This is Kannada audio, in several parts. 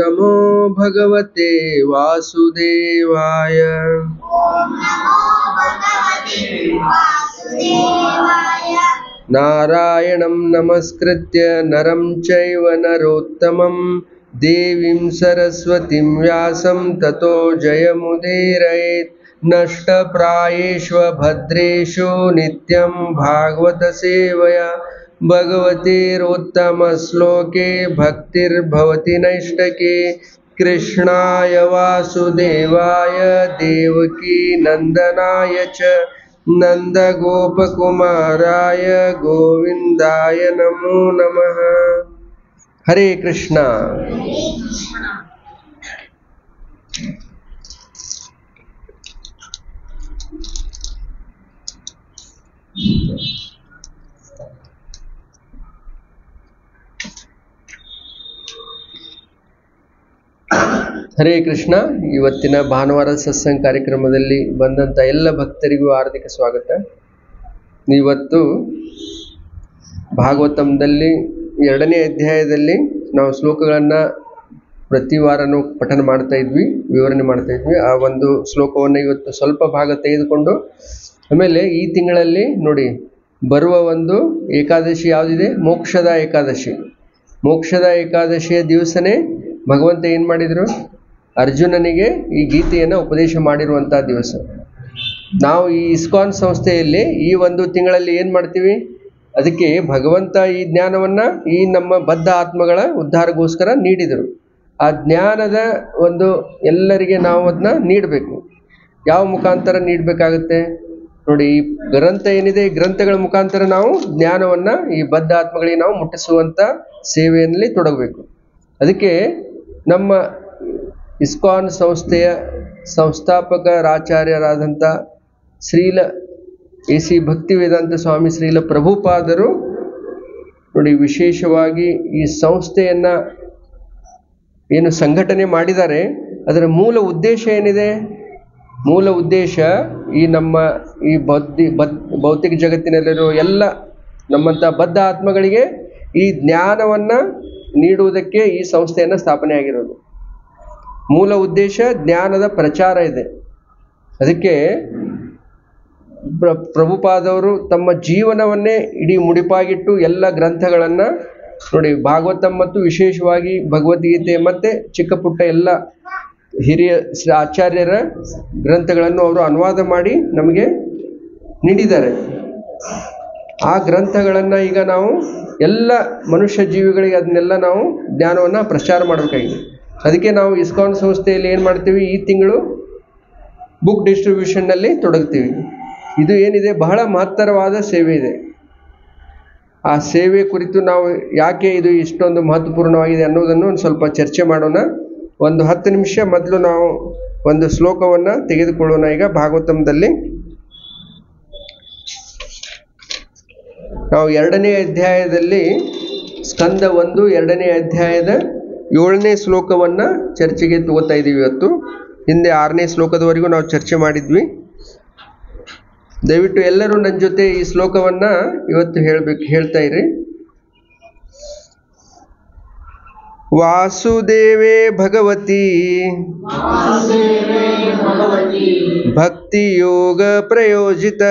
नमो भगवते वासुदेवाय। नारायणं नमस्कृत्य नरं चैव नरोत्तमं देवीं सरस्वतीं व्यासं ततो जयमुदीरयेत्। नष्टप्रायेष्वभद्रेषु नित्यं भागवतसेवया। भगवतीरोत्तमश्लोके भक्तिर्भवति नैष्टके। कृष्णाय वासुदेवाय देवकी नन्दनाय च नन्दगोपकुमाराय गोविन्दाय नमो नमः। हरे कृष्ण। ಹರೇ ಕೃಷ್ಣ. ಇವತ್ತಿನ ಭಾನುವಾರ ಸತ್ಸಂಗ ಕಾರ್ಯಕ್ರಮದಲ್ಲಿ ಬಂದಂತ ಎಲ್ಲ ಭಕ್ತರಿಗೂ ಹಾರ್ದಿಕ ಸ್ವಾಗತ. ಇವತ್ತು ಭಾಗವತಂದಲ್ಲಿ ಎರಡನೇ ಅಧ್ಯಾಯದಲ್ಲಿ ನಾವು ಶ್ಲೋಕಗಳನ್ನು ಪ್ರತಿ ವಾರನೂ ಪಠನ ಮಾಡ್ತಾ ಇದ್ವಿ, ವಿವರಣೆ ಮಾಡ್ತಾ ಇದ್ವಿ. ಆ ಒಂದು ಶ್ಲೋಕವನ್ನು ಇವತ್ತು ಸ್ವಲ್ಪ ಭಾಗ ತೆಗೆದುಕೊಂಡು, ಆಮೇಲೆ ಈ ತಿಂಗಳಲ್ಲಿ ನೋಡಿ, ಬರುವ ಒಂದು ಏಕಾದಶಿ ಯಾವುದಿದೆ? ಮೋಕ್ಷದ ಏಕಾದಶಿ. ಮೋಕ್ಷದ ಏಕಾದಶಿಯ ದಿವಸನೇ ಭಗವಂತ ಏನು ಮಾಡಿದರು? ಅರ್ಜುನನಿಗೆ ಈ ಗೀತೆಯನ್ನು ಉಪದೇಶ ಮಾಡಿರುವಂಥ ದಿವಸ. ನಾವು ಈ ಇಸ್ಕಾನ್ ಸಂಸ್ಥೆಯಲ್ಲಿ ಈ ಒಂದು ತಿಂಗಳಲ್ಲಿ ಏನು ಮಾಡ್ತೀವಿ? ಅದಕ್ಕೆ ಭಗವಂತ ಈ ಜ್ಞಾನವನ್ನು ಈ ನಮ್ಮ ಬದ್ಧ ಆತ್ಮಗಳ ಉದ್ಧಾರಗೋಸ್ಕರ ನೀಡಿದರು. ಆ ಜ್ಞಾನದ ಒಂದು ಎಲ್ಲರಿಗೆ ನಾವು ಅದನ್ನ ನೀಡಬೇಕು. ಯಾವ ಮುಖಾಂತರ ನೀಡಬೇಕಾಗುತ್ತೆ? ನೋಡಿ, ಈ ಗ್ರಂಥ ಏನಿದೆ, ಈ ಗ್ರಂಥಗಳ ಮುಖಾಂತರ ನಾವು ಜ್ಞಾನವನ್ನು ಈ ಬದ್ಧ ಆತ್ಮಗಳಿಗೆ ನಾವು ಮುಟ್ಟಿಸುವಂಥ ಸೇವೆಯಲ್ಲಿ ತೊಡಗಬೇಕು. ಅದಕ್ಕೆ ನಮ್ಮ ಇಸ್ಕಾನ್ ಸಂಸ್ಥೆಯ ಸಂಸ್ಥಾಪಕರಾಚಾರ್ಯರಾದಂಥ ಶ್ರೀಲ ಎ ಸಿ ಭಕ್ತಿ ವೇದಾಂತ ಸ್ವಾಮಿ ಶ್ರೀಲ ಪ್ರಭುಪಾದರು ನೋಡಿ ವಿಶೇಷವಾಗಿ ಈ ಸಂಸ್ಥೆಯನ್ನು ಏನು ಸಂಘಟನೆ ಮಾಡಿದ್ದಾರೆ. ಅದರ ಮೂಲ ಉದ್ದೇಶ ಏನಿದೆ? ಮೂಲ ಉದ್ದೇಶ ಈ ನಮ್ಮ ಈ ಬೌದ್ಧಿ ಬದ್ ಭೌತಿಕ ಜಗತ್ತಿನಲ್ಲಿರೋ ಎಲ್ಲ ನಮ್ಮಂಥ ಬದ್ಧ ಆತ್ಮಗಳಿಗೆ ಈ ಜ್ಞಾನವನ್ನು ನೀಡುವುದಕ್ಕೆ ಈ ಸಂಸ್ಥೆಯನ್ನು ಸ್ಥಾಪನೆ ಆಗಿರೋದು ಮೂಲ ಉದ್ದೇಶ ಜ್ಞಾನದ ಪ್ರಚಾರ ಇದೆ. ಅದಕ್ಕೆ ಪ್ರ, ಪ್ರಭುಪಾದವರು ತಮ್ಮ ಜೀವನವನ್ನೇ ಇಡೀ ಮುಡಿಪಾಗಿಟ್ಟು ಎಲ್ಲ ಗ್ರಂಥಗಳನ್ನು ನೋಡಿ, ಭಾಗವತಂ ಮತ್ತು ವಿಶೇಷವಾಗಿ ಭಗವದ್ಗೀತೆ ಮತ್ತು ಚಿಕ್ಕ ಪುಟ್ಟ ಎಲ್ಲ ಹಿರಿಯ ಆಚಾರ್ಯರ ಗ್ರಂಥಗಳನ್ನು ಅವರು ಅನುವಾದ ಮಾಡಿ ನಮಗೆ ನೀಡಿದ್ದಾರೆ. ಆ ಗ್ರಂಥಗಳನ್ನು ಈಗ ನಾವು ಎಲ್ಲ ಮನುಷ್ಯ ಜೀವಿಗಳಿಗೆ ಅದನ್ನೆಲ್ಲ ನಾವು ಜ್ಞಾನವನ್ನು ಪ್ರಚಾರ ಮಾಡಬೇಕಾಗಿದೆ. ಅದಕ್ಕೆ ನಾವು ಇಸ್ಕಾನ್ ಸಂಸ್ಥೆಯಲ್ಲಿ ಏನು ಮಾಡ್ತೀವಿ? ಈ ತಿಂಗಳು ಬುಕ್ ಡಿಸ್ಟ್ರಿಬ್ಯೂಷನ್ನಲ್ಲಿ ತೊಡಗ್ತೀವಿ. ಇದು ಏನಿದೆ? ಬಹಳ ಮಹತ್ತರವಾದ ಸೇವೆ ಇದೆ. ಆ ಸೇವೆ ಕುರಿತು ನಾವು ಯಾಕೆ ಇದು ಇಷ್ಟೊಂದು ಮಹತ್ವಪೂರ್ಣವಾಗಿದೆ ಅನ್ನೋದನ್ನು ಒಂದು ಸ್ವಲ್ಪ ಚರ್ಚೆ ಮಾಡೋಣ. ಒಂದು ಹತ್ತು ನಿಮಿಷ ಮೊದಲು ನಾವು ಒಂದು ಶ್ಲೋಕವನ್ನು ತೆಗೆದುಕೊಳ್ಳೋಣ ಈಗ ಭಾಗವತಮದಲ್ಲಿ. ನಾವು ಎರಡನೇ ಅಧ್ಯಾಯದಲ್ಲಿ ಸ್ಕಂದ ಒಂದು, ಎರಡನೇ ಅಧ್ಯಾಯದ ಏಳನೇ ಶ್ಲೋಕವನ್ನ ಚರ್ಚೆಗೆ ತಗೋತಾ ಇದ್ದೀವಿ ಇವತ್ತು. ಹಿಂದೆ ಆರನೇ ಶ್ಲೋಕದವರೆಗೂ ನಾವು ಚರ್ಚೆ ಮಾಡಿದ್ವಿ. ದಯವಿಟ್ಟು ಎಲ್ಲರೂ ನನ್ನ ಜೊತೆ ಈ ಶ್ಲೋಕವನ್ನ ಇವತ್ತು ಹೇಳಬೇಕು, ಹೇಳ್ತಾ ಇರಿ. ವಾಸುದೇವೇ ಭಗವತಿ. ಭಕ್ತಿಯೋಗ ಪ್ರಯೋಜಿತ.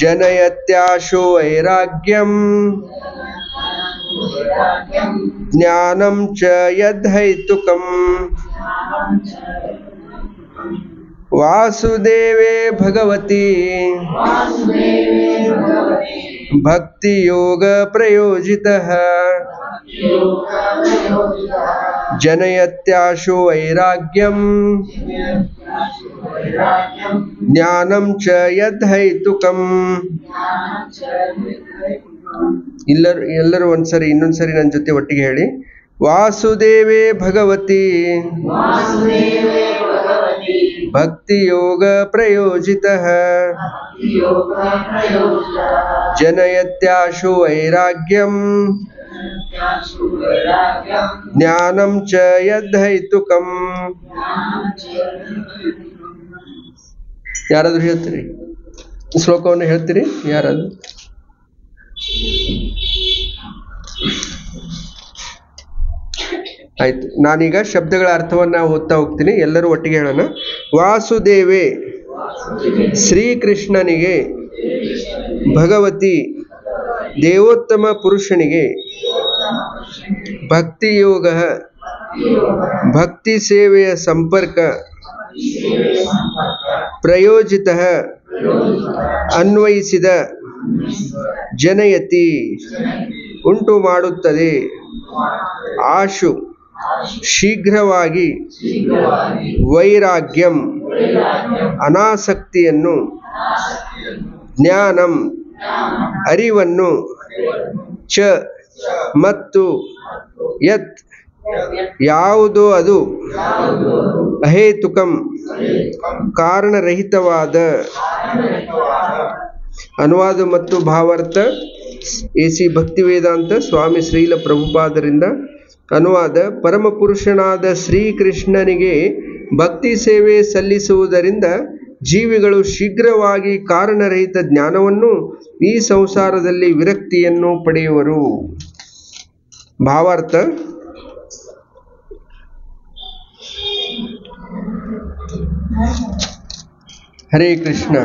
ಜನಯತ್ಯಾಶೋ ವೈರಾಗ್ಯಂ. ಜ್ಞಾನಂ ಚ ಯದ್ಹೈತುಕಂ ವಾಸುದೇವೇ ಭಗವತಿ ಭಕ್ತಿಯೋಗ ಪ್ರಯೋಜಿತ ಜನಯತ್ಯಾಶು ವೈರಾಗ್ಯಂ ಜ್ಞಾನಂ ಚ ಎಲ್ಲರೂ ಎಲ್ಲರೂ ಒಂದ್ಸರಿ ಇನ್ನೊಂದ್ಸರಿ ನನ್ನ ಜೊತೆ ಒಟ್ಟಿಗೆ ಹೇಳಿ. ವಾಸುದೇವೇ ಭಗವತಿ. ಭಕ್ತಿಯೋಗ ಪ್ರಯೋಜಿತ. ಜನಯತ್ಯಾಶು ವೈರಾಗ್ಯಂ. ಜ್ಞಾನಂ ಚ ಯದ್ಧೈತುಕಂ. ಯಾರಾದ್ರೂ ಹೇಳ್ತೀರಿ? ಶ್ಲೋಕವನ್ನು ಹೇಳ್ತೀರಿ? ಯಾರಾದ್ರು? ಆಯ್ತು. ನಾನೀಗ ಶಬ್ದಗಳ ಅರ್ಥವನ್ನ ಓದ್ತಾ ಹೋಗ್ತೀನಿ. ಎಲ್ಲರೂ ಒಟ್ಟಿಗೆ ಹೇಳೋಣ. ವಾಸುದೇವೆ ಶ್ರೀಕೃಷ್ಣನಿಗೆ ಭಗವತಿ ದೇವೋತ್ತಮ ಪುರುಷನಿಗೆ ಭಕ್ತಿಯೋಗ, ಭಕ್ತಿ ಸೇವೆಯ ಸಂಪರ್ಕ ಪ್ರಯೋಜಿತ, ಅನ್ವಯಿಸಿದ ಜನಯತಿ ಉಂಟು ಮಾಡುತ್ತದೆ. ಆಶು ಶೀಘ್ರವಾಗಿ ವೈರಾಗ್ಯಂ, ಅನಾಸಕ್ತಿಯನ್ನು, ಜ್ಞಾನಂ, ಅರಿವನ್ನು ಚ ಮತ್ತು ಯತ್, ಯಾವುದೋ ಅದು ಅಹೇತುಕಂ, ಕಾರಣರಹಿತವಾದ ಅನುವಾದ ಮತ್ತು ಭಾವಾರ್ಥ ಎ ಸಿ ಭಕ್ತಿ ವೇದಾಂತ ಸ್ವಾಮಿ ಶ್ರೀಲ ಪ್ರಭುಪಾದರಿಂದ ಅನುವಾದ. ಪರಮಪುರುಷನಾದ ಶ್ರೀಕೃಷ್ಣನಿಗೆ ಭಕ್ತಿ ಸೇವೆ ಸಲ್ಲಿಸುವುದರಿಂದ ಜೀವಿಗಳು ಶೀಘ್ರವಾಗಿ ಕಾರಣರಹಿತ ಜ್ಞಾನವನ್ನು ಈ ಸಂಸಾರದಲ್ಲಿ ವಿರಕ್ತಿಯನ್ನು ಪಡೆಯುವರು. ಭಾವಾರ್ಥ, ಹರೇ ಕೃಷ್ಣ.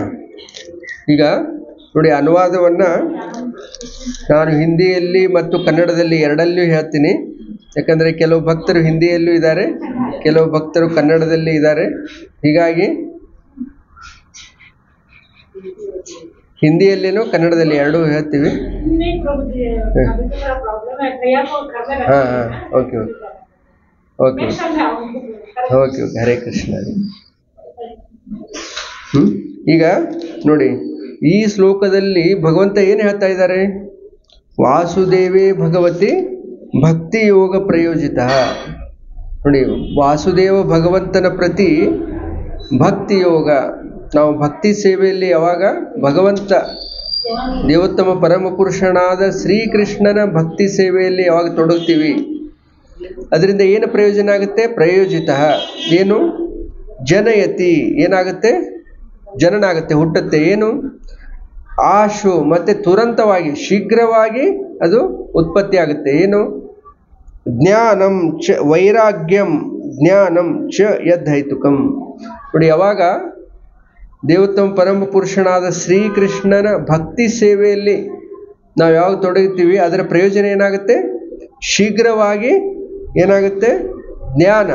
ಈಗ ನೋಡಿ, ಅನುವಾದವನ್ನು ನಾನು ಹಿಂದಿಯಲ್ಲಿ ಮತ್ತು ಕನ್ನಡದಲ್ಲಿ ಎರಡಲ್ಲೂ ಹೇಳ್ತೀನಿ. ಯಾಕಂದರೆ ಕೆಲವು ಭಕ್ತರು ಹಿಂದಿಯಲ್ಲೂ ಇದ್ದಾರೆ, ಕೆಲವು ಭಕ್ತರು ಕನ್ನಡದಲ್ಲಿ ಇದ್ದಾರೆ. ಹೀಗಾಗಿ ಹಿಂದಿಯಲ್ಲೇನೋ ಕನ್ನಡದಲ್ಲಿ ಎರಡೂ ಹೇಳ್ತೀವಿ. ಹಾಂ ಹಾಂ, okay okay. Okay okay okay, Hare Krishna. ಹ್ಞೂ ಈಗ ನೋಡಿ ಈ ಶ್ಲೋಕದಲ್ಲಿ ಭಗವಂತ ಏನು ಹೇಳ್ತಾ ಇದ್ದಾರೆ? ವಾಸುದೇವೇ ಭಗವತಿ ಭಕ್ತಿ ಯೋಗ ಪ್ರಯೋಜಿತ. ನೋಡಿ, ವಾಸುದೇವ ಭಗವಂತನ ಪ್ರತಿ ಭಕ್ತಿ ಯೋಗ ನಾವು ಭಕ್ತಿ ಸೇವೆಯಲ್ಲಿ ಯಾವಾಗ? ಭಗವಂತ, ದೇವೋತ್ತಮ ಪರಮ ಪುರುಷನಾದ ಶ್ರೀಕೃಷ್ಣನ ಭಕ್ತಿ ಸೇವೆಯಲ್ಲಿ ಯಾವಾಗ ತೊಡಗ್ತೀವಿ? ಅದರಿಂದ ಏನು ಪ್ರಯೋಜನ ಆಗುತ್ತೆ? ಪ್ರಯೋಜಿತ. ಏನು? ಜನಯತಿ. ಏನಾಗುತ್ತೆ? ಜನನ ಆಗುತ್ತೆ ಹುಟ್ಟುತ್ತೆ. ಏನು? ಆಶು ಮತ್ತೆ ತುರಂತವಾಗಿ ಶೀಘ್ರವಾಗಿ ಅದು ಉತ್ಪತ್ತಿ ಆಗುತ್ತೆ ಏನು? ಜ್ಞಾನಂ ಚ ವೈರಾಗ್ಯಂ ಜ್ಞಾನಂ ಚ ಯದ್ಧೈತುಕಂ ನೋಡಿ ಯಾವಾಗ ದೇವೋತ್ತಮ ಪರಮ ಪುರುಷನಾದ ಶ್ರೀಕೃಷ್ಣನ ಭಕ್ತಿ ಸೇವೆಯಲ್ಲಿ ನಾವು ಯಾವಾಗ ತೊಡಗುತ್ತೀವಿ ಅದರ ಪ್ರಯೋಜನ ಏನಾಗುತ್ತೆ? ಶೀಘ್ರವಾಗಿ ಏನಾಗುತ್ತೆ? ಜ್ಞಾನ